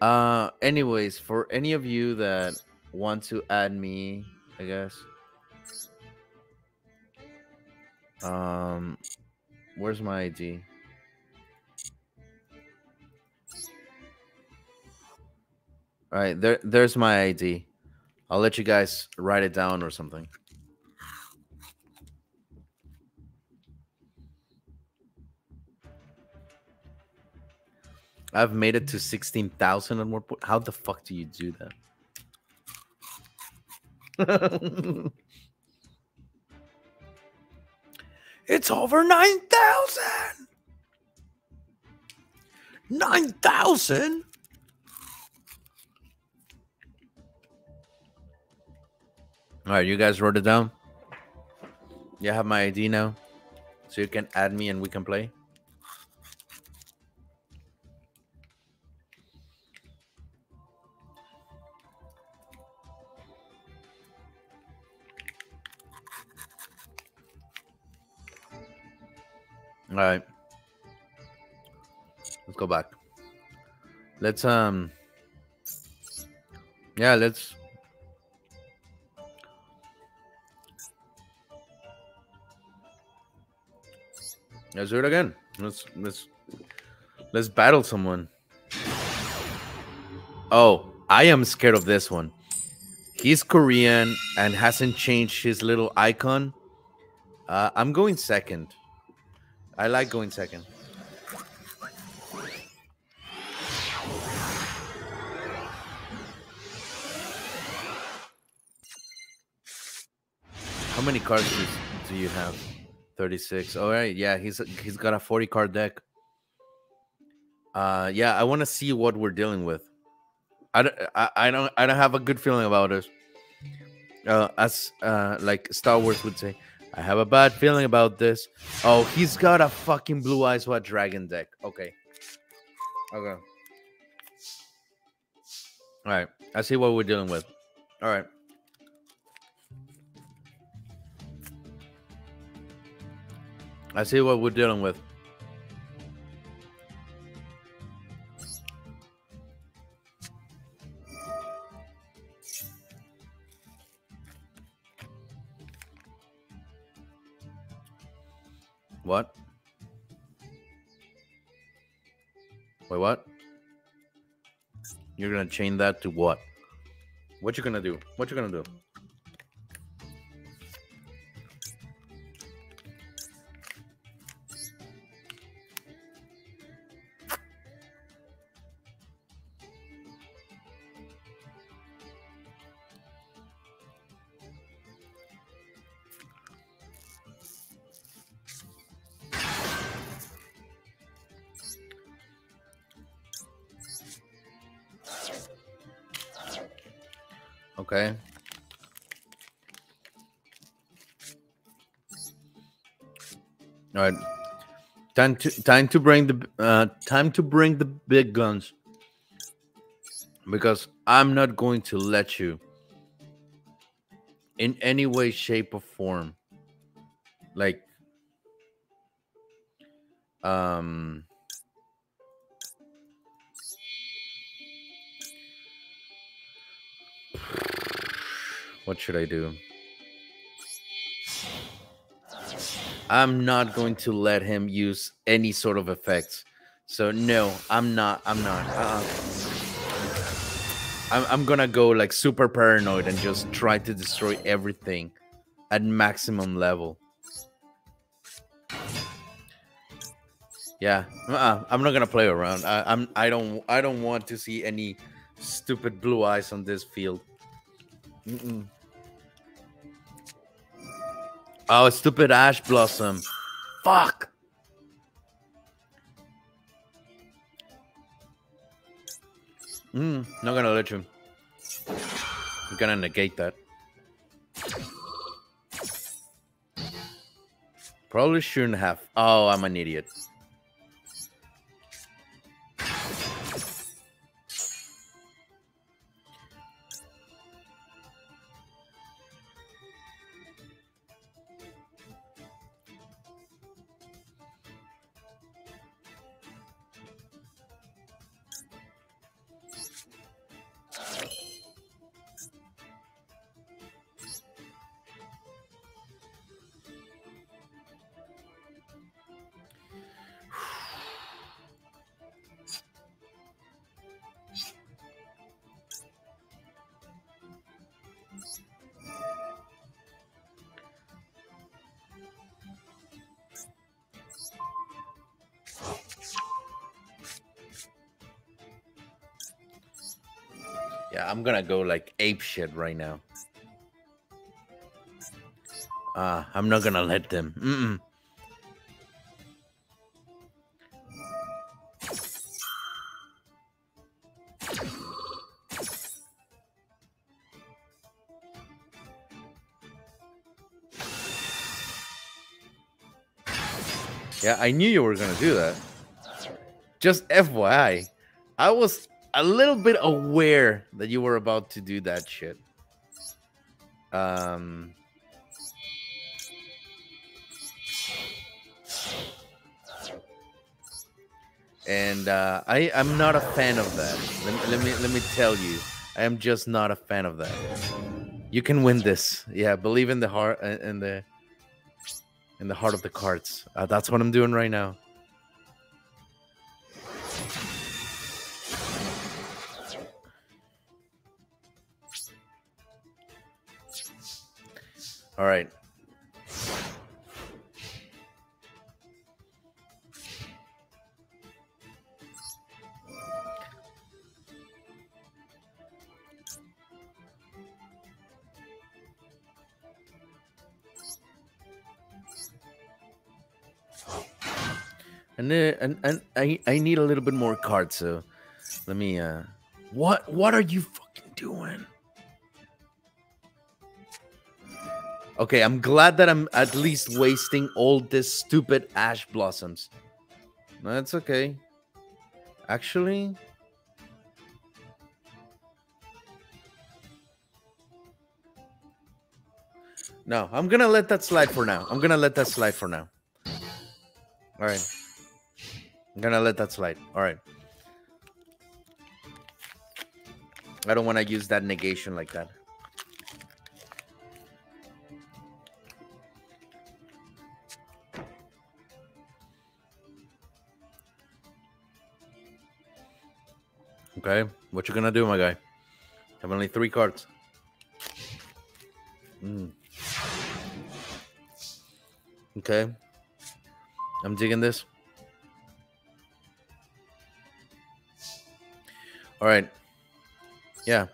Uh, anyways, for any of you that want to add me, I guess. Um, where's my ID? All right, there, there's my ID. I'll let you guys write it down or something. I've made it to 16,000 and more. How the fuck do you do that? *laughs* it's over 9,000. 9,000? All right, you guys wrote it down? You have my ID now? So you can add me and we can play? All right. Let's go back. Let's um Yeah, let's Let's do it again. Let's let's let's battle someone. Oh, I am scared of this one. He's Korean and hasn't changed his little icon. Uh, I'm going second. I like going second. How many cards do, you have? 36. All right. Yeah, he's he's got a 40 card deck. Uh yeah, I want to see what we're dealing with. I don't, I, I don't I don't have a good feeling about this. Uh as uh like Star Wars would say, I have a bad feeling about this. Oh, he's got a fucking blue eyes white dragon deck. Okay. Okay. All right. I see what we're dealing with. All right. I see what we're dealing with. What? Wait, what? You're gonna chain that to what? What you gonna do? What you gonna do? Time to time to bring the uh, time to bring the big guns. Because I'm not going to let you in any way, shape, or form. Like, um, what should I do? I'm not going to let him use any sort of effects. So no, I'm not. I'm not. Uh, I'm, I'm gonna go like super paranoid and just try to destroy everything at maximum level. Yeah, uh-uh, I'm not gonna play around. I, I'm. I don't. I don't want to see any stupid blue eyes on this field. Mm-mm. Oh, stupid ash blossom. Fuck. Mm, not gonna let you. I'm gonna negate that. Probably shouldn't have. Oh, I'm an idiot. I'm gonna go like ape shit right now. Ah, I'm not gonna let them. Mm-mm. Yeah, I knew you were gonna do that. Just FYI, I was a little bit aware that you were about to do that shit. Um. And uh, I I'm not a fan of that. Let, me- let me let me tell you, I am just not a fan of that. You can win this. Yeah, believe in the heart uh, in the in the heart of the cards. Uh, that's what I'm doing right now. All right. And and, and I I need a little bit more cards, so let me uh what what are you fucking doing? Okay, I'm glad that I'm at least wasting all this stupid ash blossoms. That's okay. Actually, no, I'm gonna let that slide for now. I'm gonna let that slide for now. All right. I'm gonna let that slide. All right. I don't want to use that negation like that. Okay, what you gonna do, my guy? Have only three cards. Mm. Okay, I'm digging this. All right, yeah,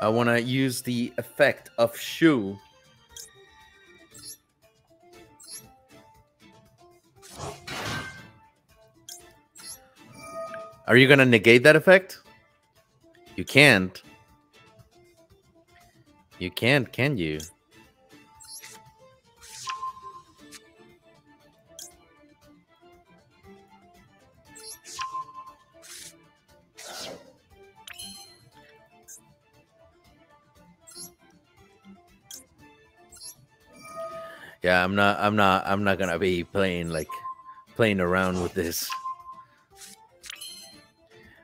I want to use the effect of Shu. Are you gonna negate that effect? You can't. You can't, can you? Yeah, I'm not. I'm not. I'm not gonna be playing like playing around with this.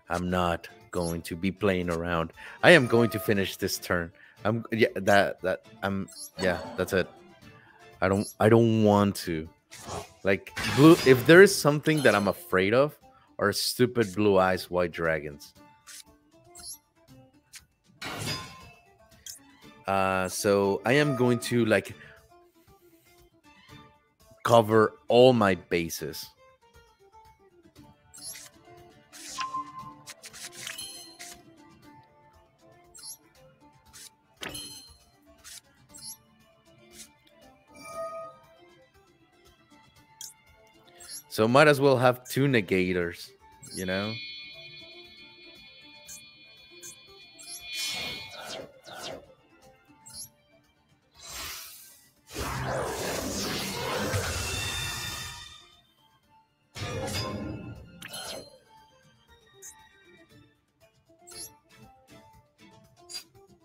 I'm not going to be playing around. I am going to finish this turn. I'm yeah that that I'm yeah that's it. I don't I don't want to like blue. If there is something that I'm afraid of, are stupid blue eyes white dragons. Uh, so I am going to like cover all my bases. So might as well have two negators, you know?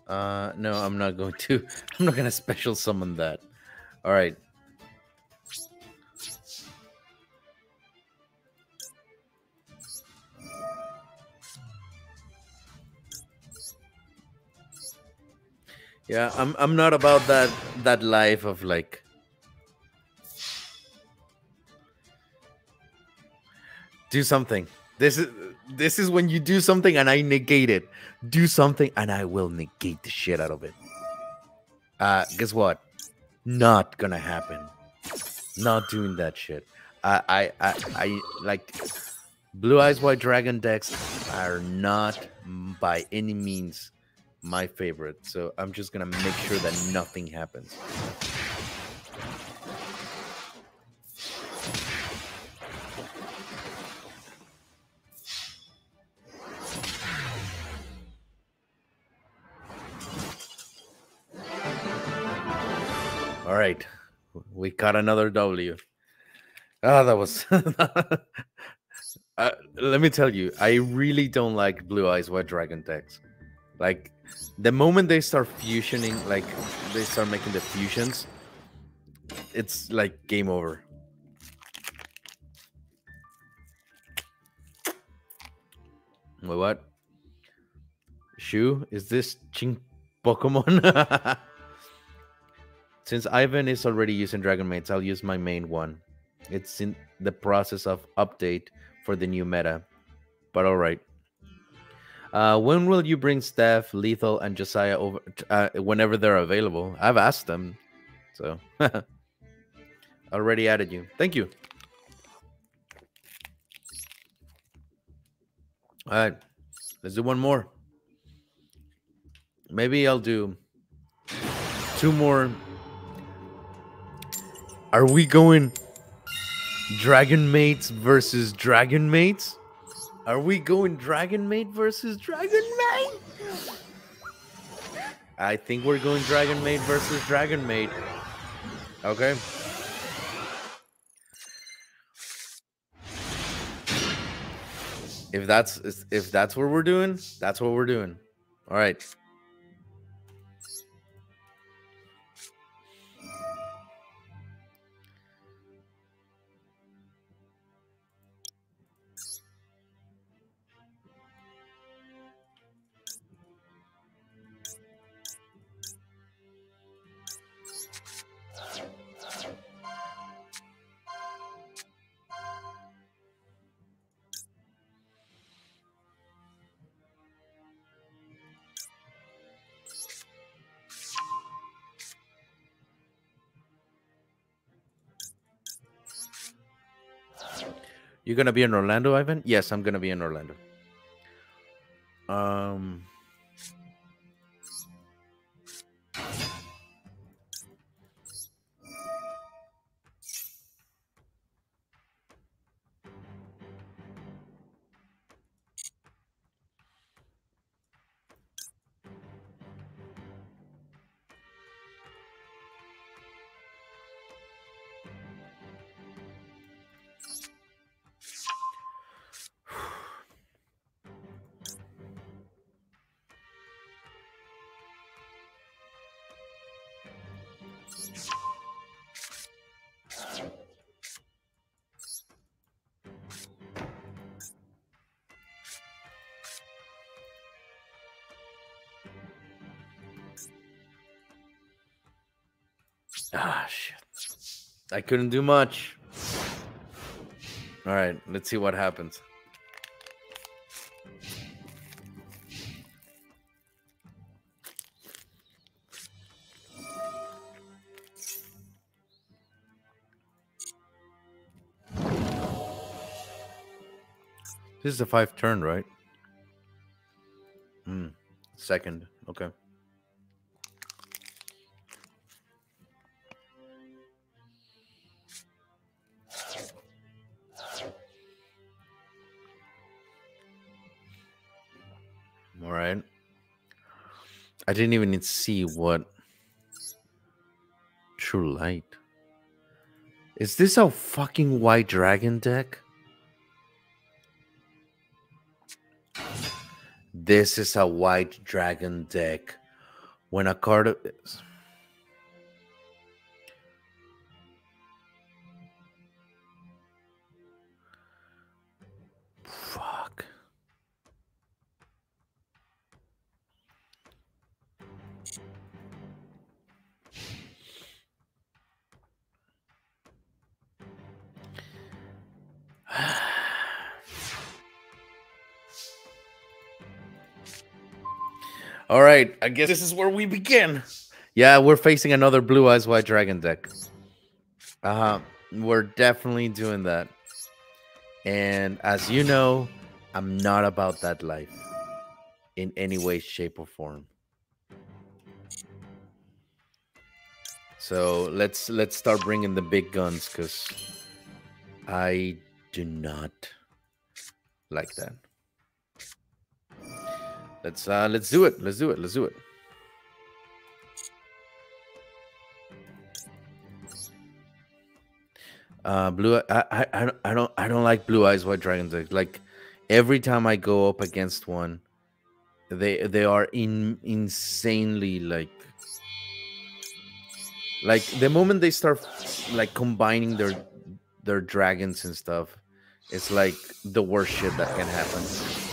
Uh, no, I'm not going to. *laughs* I'm not gonna special summon that. All right. Yeah, I'm I'm not about that that life of like do something. This is this is when you do something and I negate it. Do something and I will negate the shit out of it. Uh guess what? Not gonna happen. Not doing that shit. I I I, I like Blue Eyes White Dragon decks are not by any means my favorite. So I'm just gonna make sure that nothing happens. All right, we got another W. Ah, oh, that was. *laughs* uh, let me tell you, I really don't like Blue Eyes White Dragon decks. Like the moment they start fusioning, like they start making the fusions, it's like game over. Wait, what? Shu, is this Ching Pokemon? *laughs* Since Ivan is already using Dragonmaids, I'll use my main one. It's in the process of update for the new meta. But all right. Uh, when will you bring Steph, Lethal, and Josiah over? Uh, whenever they're available. I've asked them, so *laughs* already added you. Thank you. All right, let's do one more. Maybe I'll do two more. Are we going Dragonmaids versus Dragonmaids? Are we going Dragon Maid versus Dragon Maid? I think we're going Dragon Maid versus Dragon Maid. Okay. If that's if that's what we're doing, that's what we're doing. All right. You're gonna be in Orlando, Ivan? Yes, I'm gonna be in Orlando. Um. Couldn't do much. All right, let's see what happens. This is a five turn, right? Hmm. Second. Okay. I didn't even see what true light. Is this a fucking white dragon deck? This is a white dragon deck. When a card All right, I guess this is where we begin. Yeah, we're facing another Blue Eyes White Dragon deck. Uh huh. We're definitely doing that. And as you know, I'm not about that life in any way, shape, or form. So let's let's start bringing the big guns because I do not like that. Let's uh let's do it. Let's do it. Let's do it. Uh blue I I I don't I don't, I don't like blue eyes white dragons. Like, like every time I go up against one, they they are in insanely like like the moment they start like combining their their dragons and stuff, it's like the worst shit that can happen.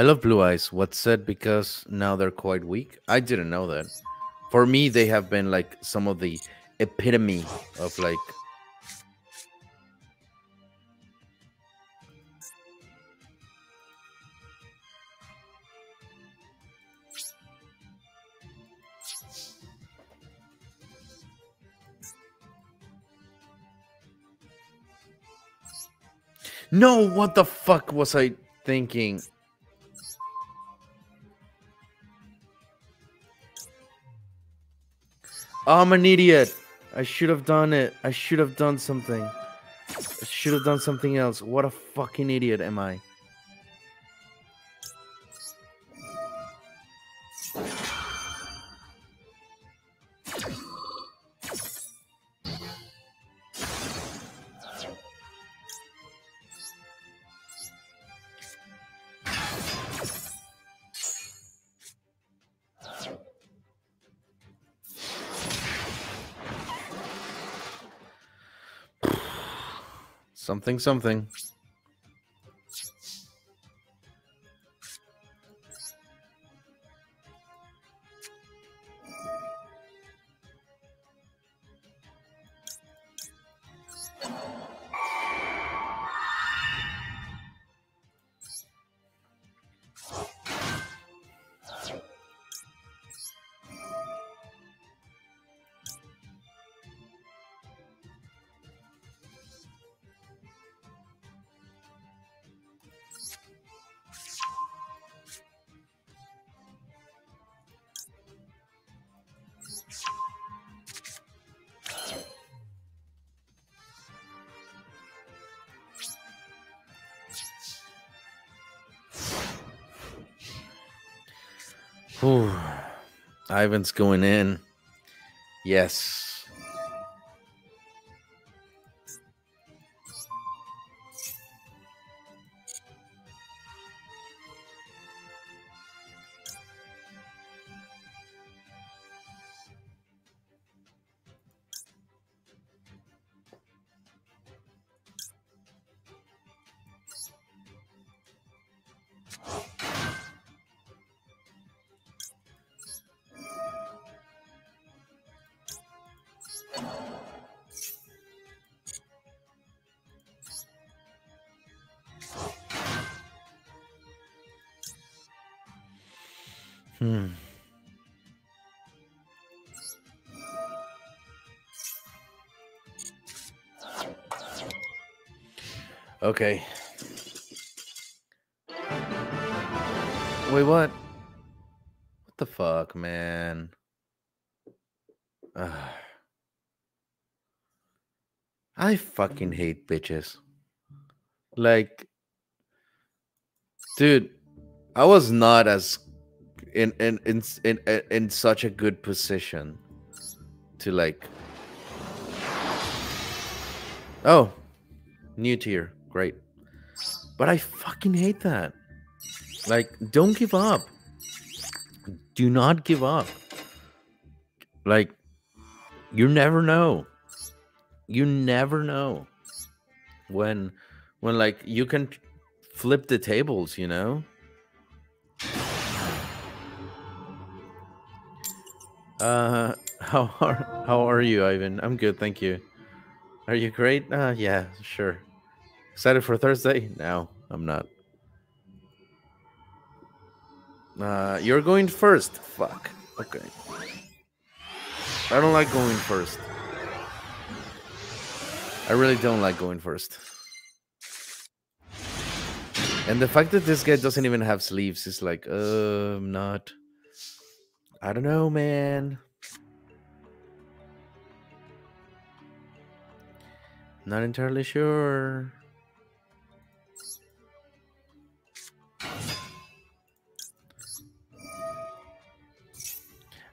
I love Blue Eyes. What's said because now they're quite weak? I didn't know that. For me, they have been like some of the epitome of like No, what the fuck was I thinking? I'm an idiot. I should have done it. I should have done something. I should have done something else. What a fucking idiot am I? Something, something. Ivan's going in. Yes. Okay. Wait, what? What the fuck, man? Ugh. I fucking hate bitches. Like, dude, I was not as in in in in in, in such a good position to like. Oh, new tier, great. But I fucking hate that. Like, don't give up. Do not give up. Like, you never know. You never know when, when like you can flip the tables. You know. Uh, *laughs* how are how are you, Ivan? I'm good, thank you. Are you great? Uh, yeah, sure. Excited for Thursday? No, I'm not. Uh, you're going first. Fuck. Okay. I don't like going first. I really don't like going first. And the fact that this guy doesn't even have sleeves is like, uh, I'm not. I don't know, man. Not entirely sure.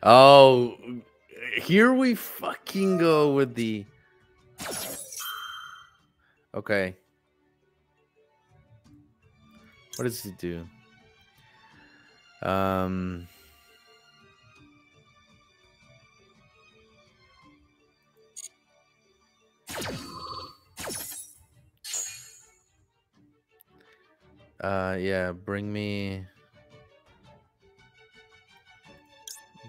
Oh, here we fucking go with the. Okay. What does he do? Um. Uh, yeah, bring me.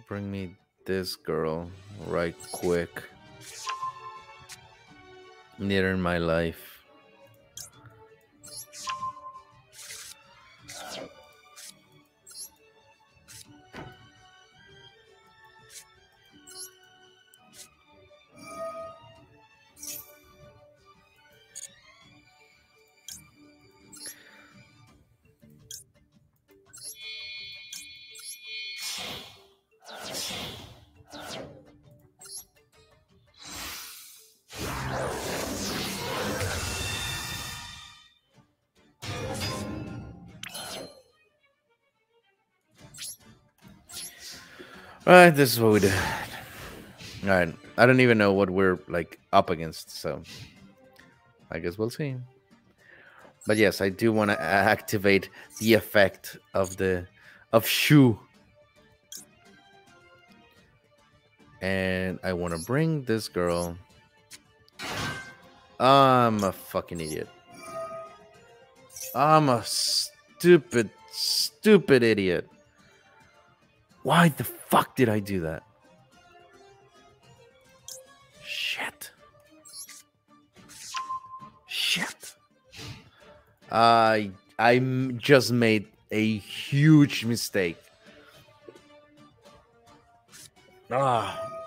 Bring me this girl right quick. Her in my life. All right, this is what we do. All right, I don't even know what we're like up against, so I guess we'll see. But yes, I do want to activate the effect of the of Shu, and I want to bring this girl. I'm a fucking idiot. I'm a stupid, stupid idiot. Why the fuck did I do that? Shit. Shit. I I just made a huge mistake. Ah.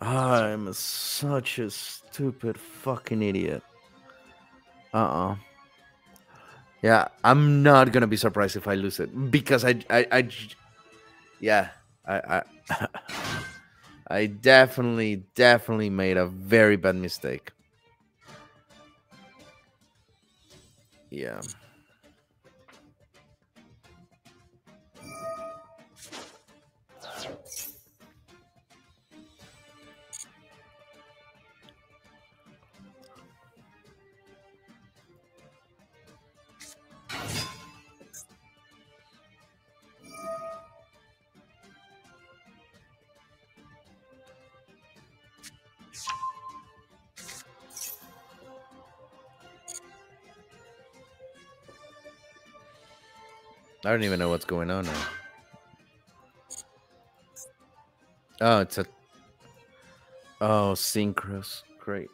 I'm such a stupid fucking idiot. Uh uh Yeah, I'm not gonna be surprised if I lose it because I, I, I yeah, I, I, *laughs* I definitely, definitely made a very bad mistake. Yeah. I don't even know what's going on now. Oh, it's a. Oh, synchros. Great.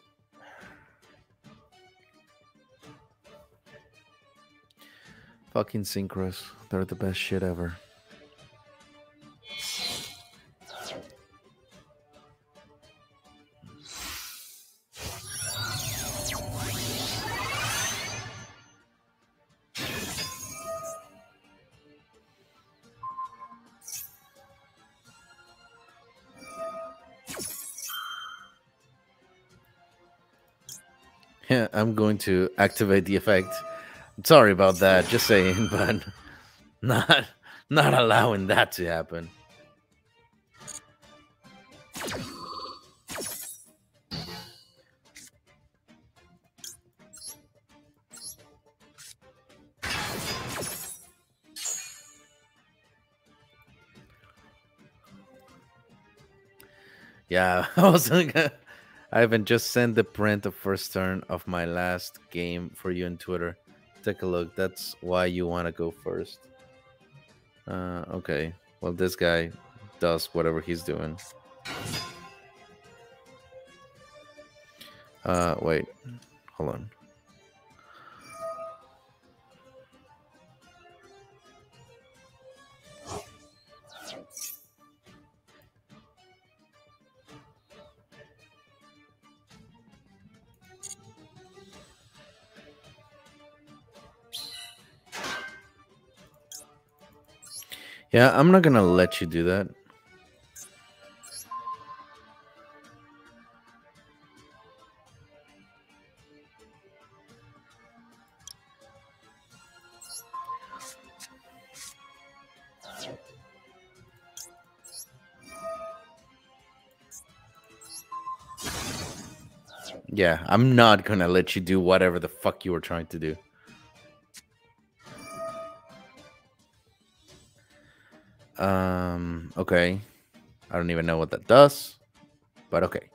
Fucking synchros. They're the best shit ever. Yeah, *laughs* I'm going to activate the effect. Sorry about that, just saying, *laughs* but not not allowing that to happen. Yeah, *laughs* I was gonna I haven't just sent the print of first turn of my last game for you on Twitter. Take a look. That's why you want to go first. Uh, okay. Well, this guy does whatever he's doing. Uh, wait. Hold on. Yeah, I'm not gonna let you do that. Yeah, I'm not gonna let you do whatever the fuck you were trying to do. Um, okay. I don't even know what that does, but okay.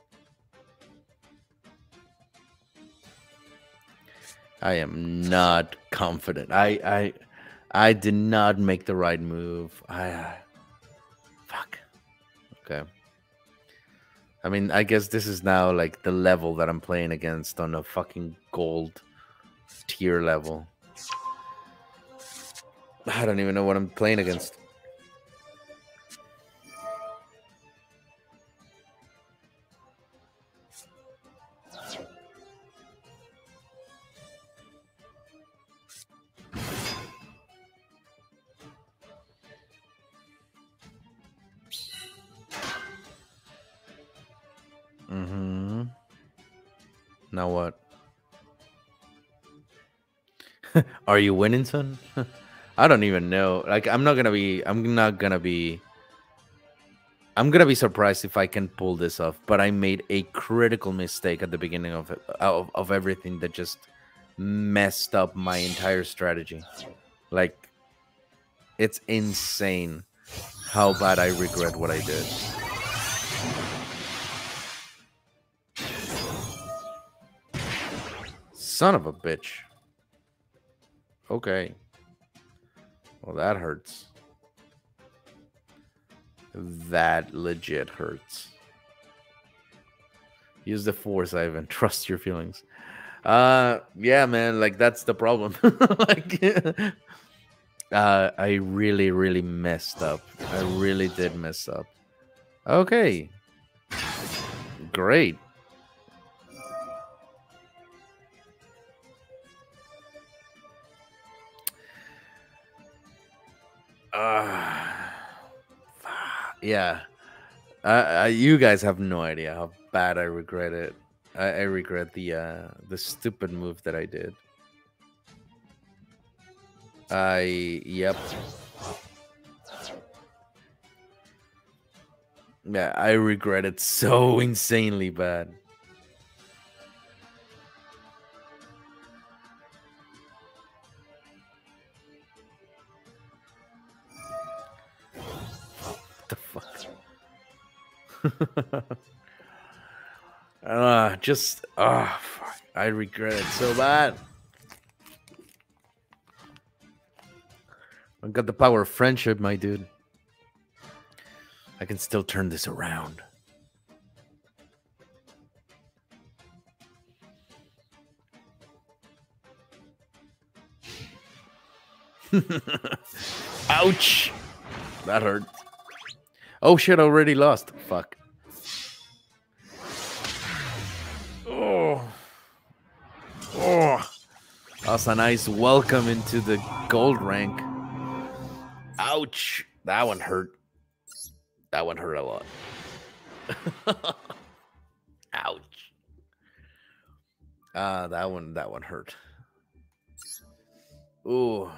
I am not confident. I I I did not make the right move. I fuck. Okay. I mean, I guess this is now like the level that I'm playing against on a fucking gold tier level. I don't even know what I'm playing against. Are you winning, son? *laughs* I don't even know. Like, I'm not gonna be. I'm not gonna be. I'm gonna be surprised if I can pull this off. But I made a critical mistake at the beginning of of, of everything that just messed up my entire strategy. Like, it's insane how bad I regret what I did. Son of a bitch. Okay. Well, that hurts. That legit hurts. Use the force, Ivan. *laughs* Trust your feelings. Uh, yeah, man. Like that's the problem. *laughs* like, *laughs* uh, I really, really messed up. I really did mess up. Okay. Great. Uh, *sighs* yeah. Uh, you guys have no idea how bad I regret it. I, I regret the uh, the stupid move that I did. I yep. Yeah, I regret it so insanely bad. *laughs* uh, just, oh, fuck. I regret it so bad. I've got the power of friendship, my dude. I can still turn this around. *laughs* Ouch! That hurt. Oh shit, I already lost. Fuck. Oh. Oh. That's a nice welcome into the gold rank. Ouch. That one hurt. That one hurt a lot. *laughs* Ouch. Ah, uh, that one that one hurt. Oh,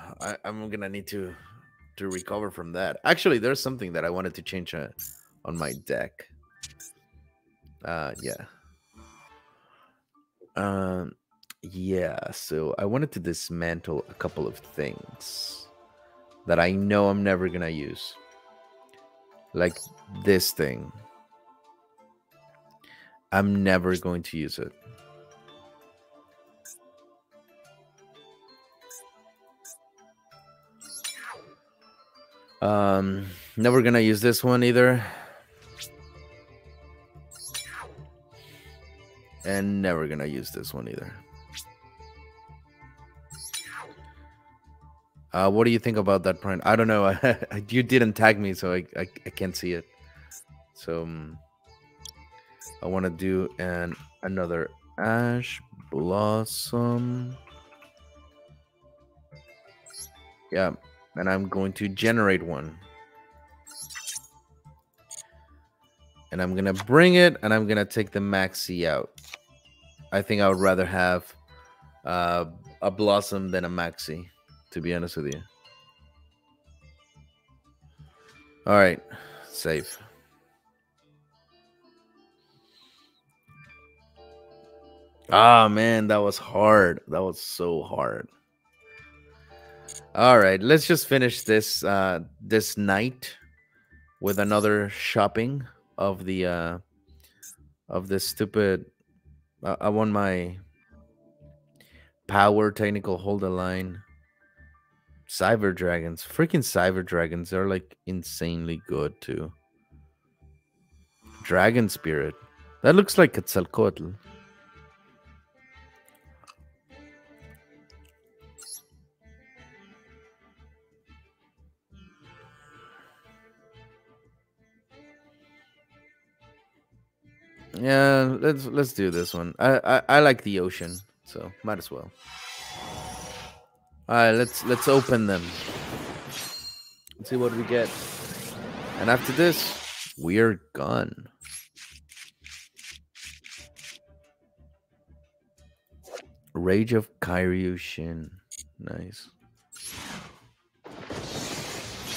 I'm gonna need to to recover from that. Actually, there's something that I wanted to change uh, on my deck. Uh, yeah. Um, yeah. So I wanted to dismantle a couple of things that I know I'm never gonna use, like this thing. I'm never going to use it. Um, never gonna use this one either. And never gonna use this one either. Uh, what do you think about that print? I don't know. *laughs* you didn't tag me, so I, I, I can't see it. So um, I want to do an another ash blossom. Yeah, and I'm going to generate one. And I'm going to bring it and I'm going to take the maxi out. I think I would rather have uh, a blossom than a maxi, to be honest with you. All right, save. Ah, man, that was hard. That was so hard. All right, let's just finish this uh this night with another shopping of the uh of this stupid uh, I want my power technical hold the line cyber dragons freaking cyber dragons are like insanely good too dragon spirit that looks like Quetzalcoatl. Yeah, let's let's do this one. I, I I like the ocean, so might as well. All right, let's let's open them. Let's see what we get. And after this, we're gone. Rage of Kairyu Nice.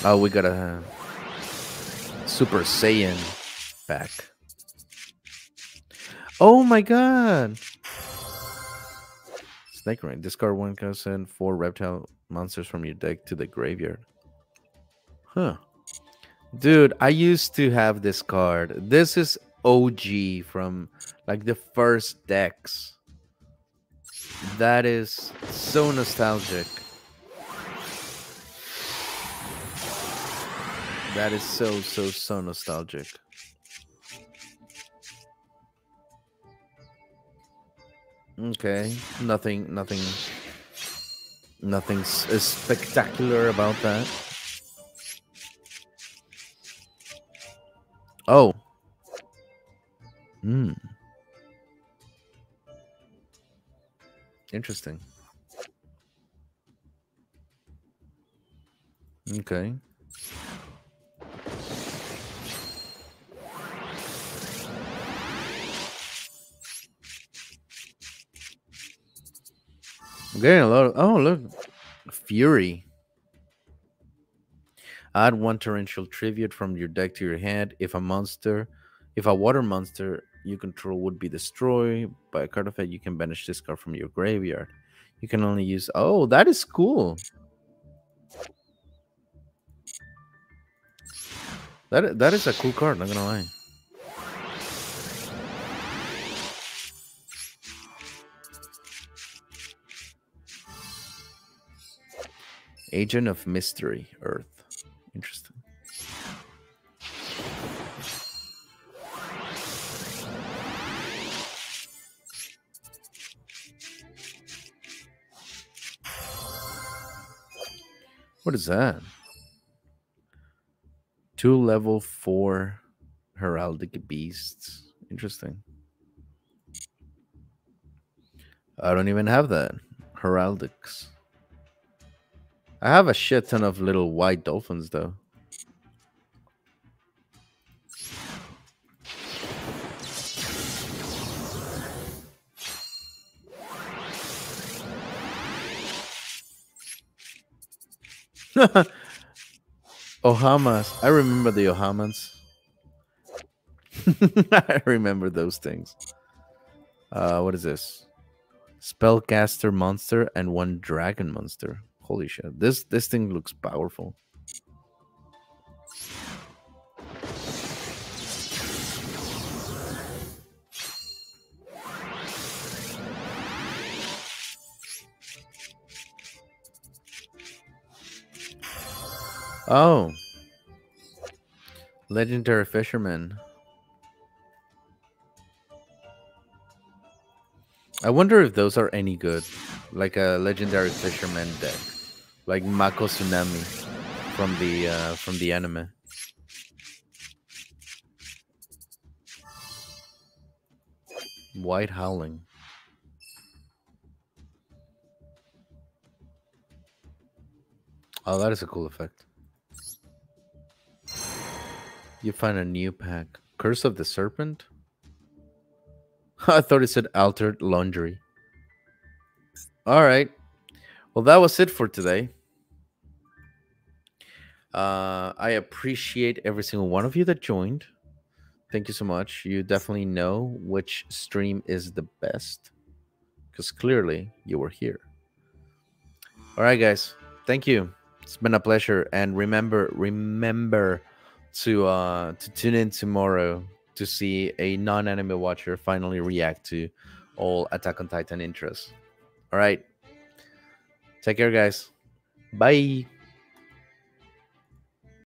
Oh, we got a Super Saiyan back. Oh my god! Snake Rain. Discard one send four reptile monsters from your deck to the graveyard. Huh. Dude, I used to have this card. This is OG from like the first decks. That is so nostalgic. That is so, so, so nostalgic. Okay, nothing, nothing, nothing spectacular about that. Oh. Hmm. Interesting. Okay. I'm getting a lot of oh look. Fury. Add one torrential tribute from your deck to your hand. If a monster, if a water monster you control would be destroyed by a card effect, you can banish this card from your graveyard. You can only use oh, that is cool. That that is a cool card, not gonna lie. Agent of Mystery, Earth. Interesting. What is that? Two level four heraldic beasts. Interesting. I don't even have that. Heraldics. I have a shit ton of little white dolphins though. *laughs* Ojamas. I remember the Ohamans. *laughs* I remember those things. Uh, what is this? Spellcaster monster and one dragon monster. Holy shit. This this thing looks powerful. Oh. Legendary fisherman. I wonder if those are any good. Like a legendary fisherman deck. Like Mako Tsunami from the uh, from the anime. White Howling. Oh, that is a cool effect. You find a new pack. Curse of the Serpent? *laughs* I thought it said Altered Laundry. All right. Well, that was it for today. Uh, I appreciate every single one of you that joined. Thank you so much. You definitely know which stream is the best because clearly you were here. All right, guys. Thank you. It's been a pleasure. And remember, remember to uh to tune in tomorrow to see a non-anime watcher finally react to all Attack on Titan interests. All right. Take care, guys. Bye.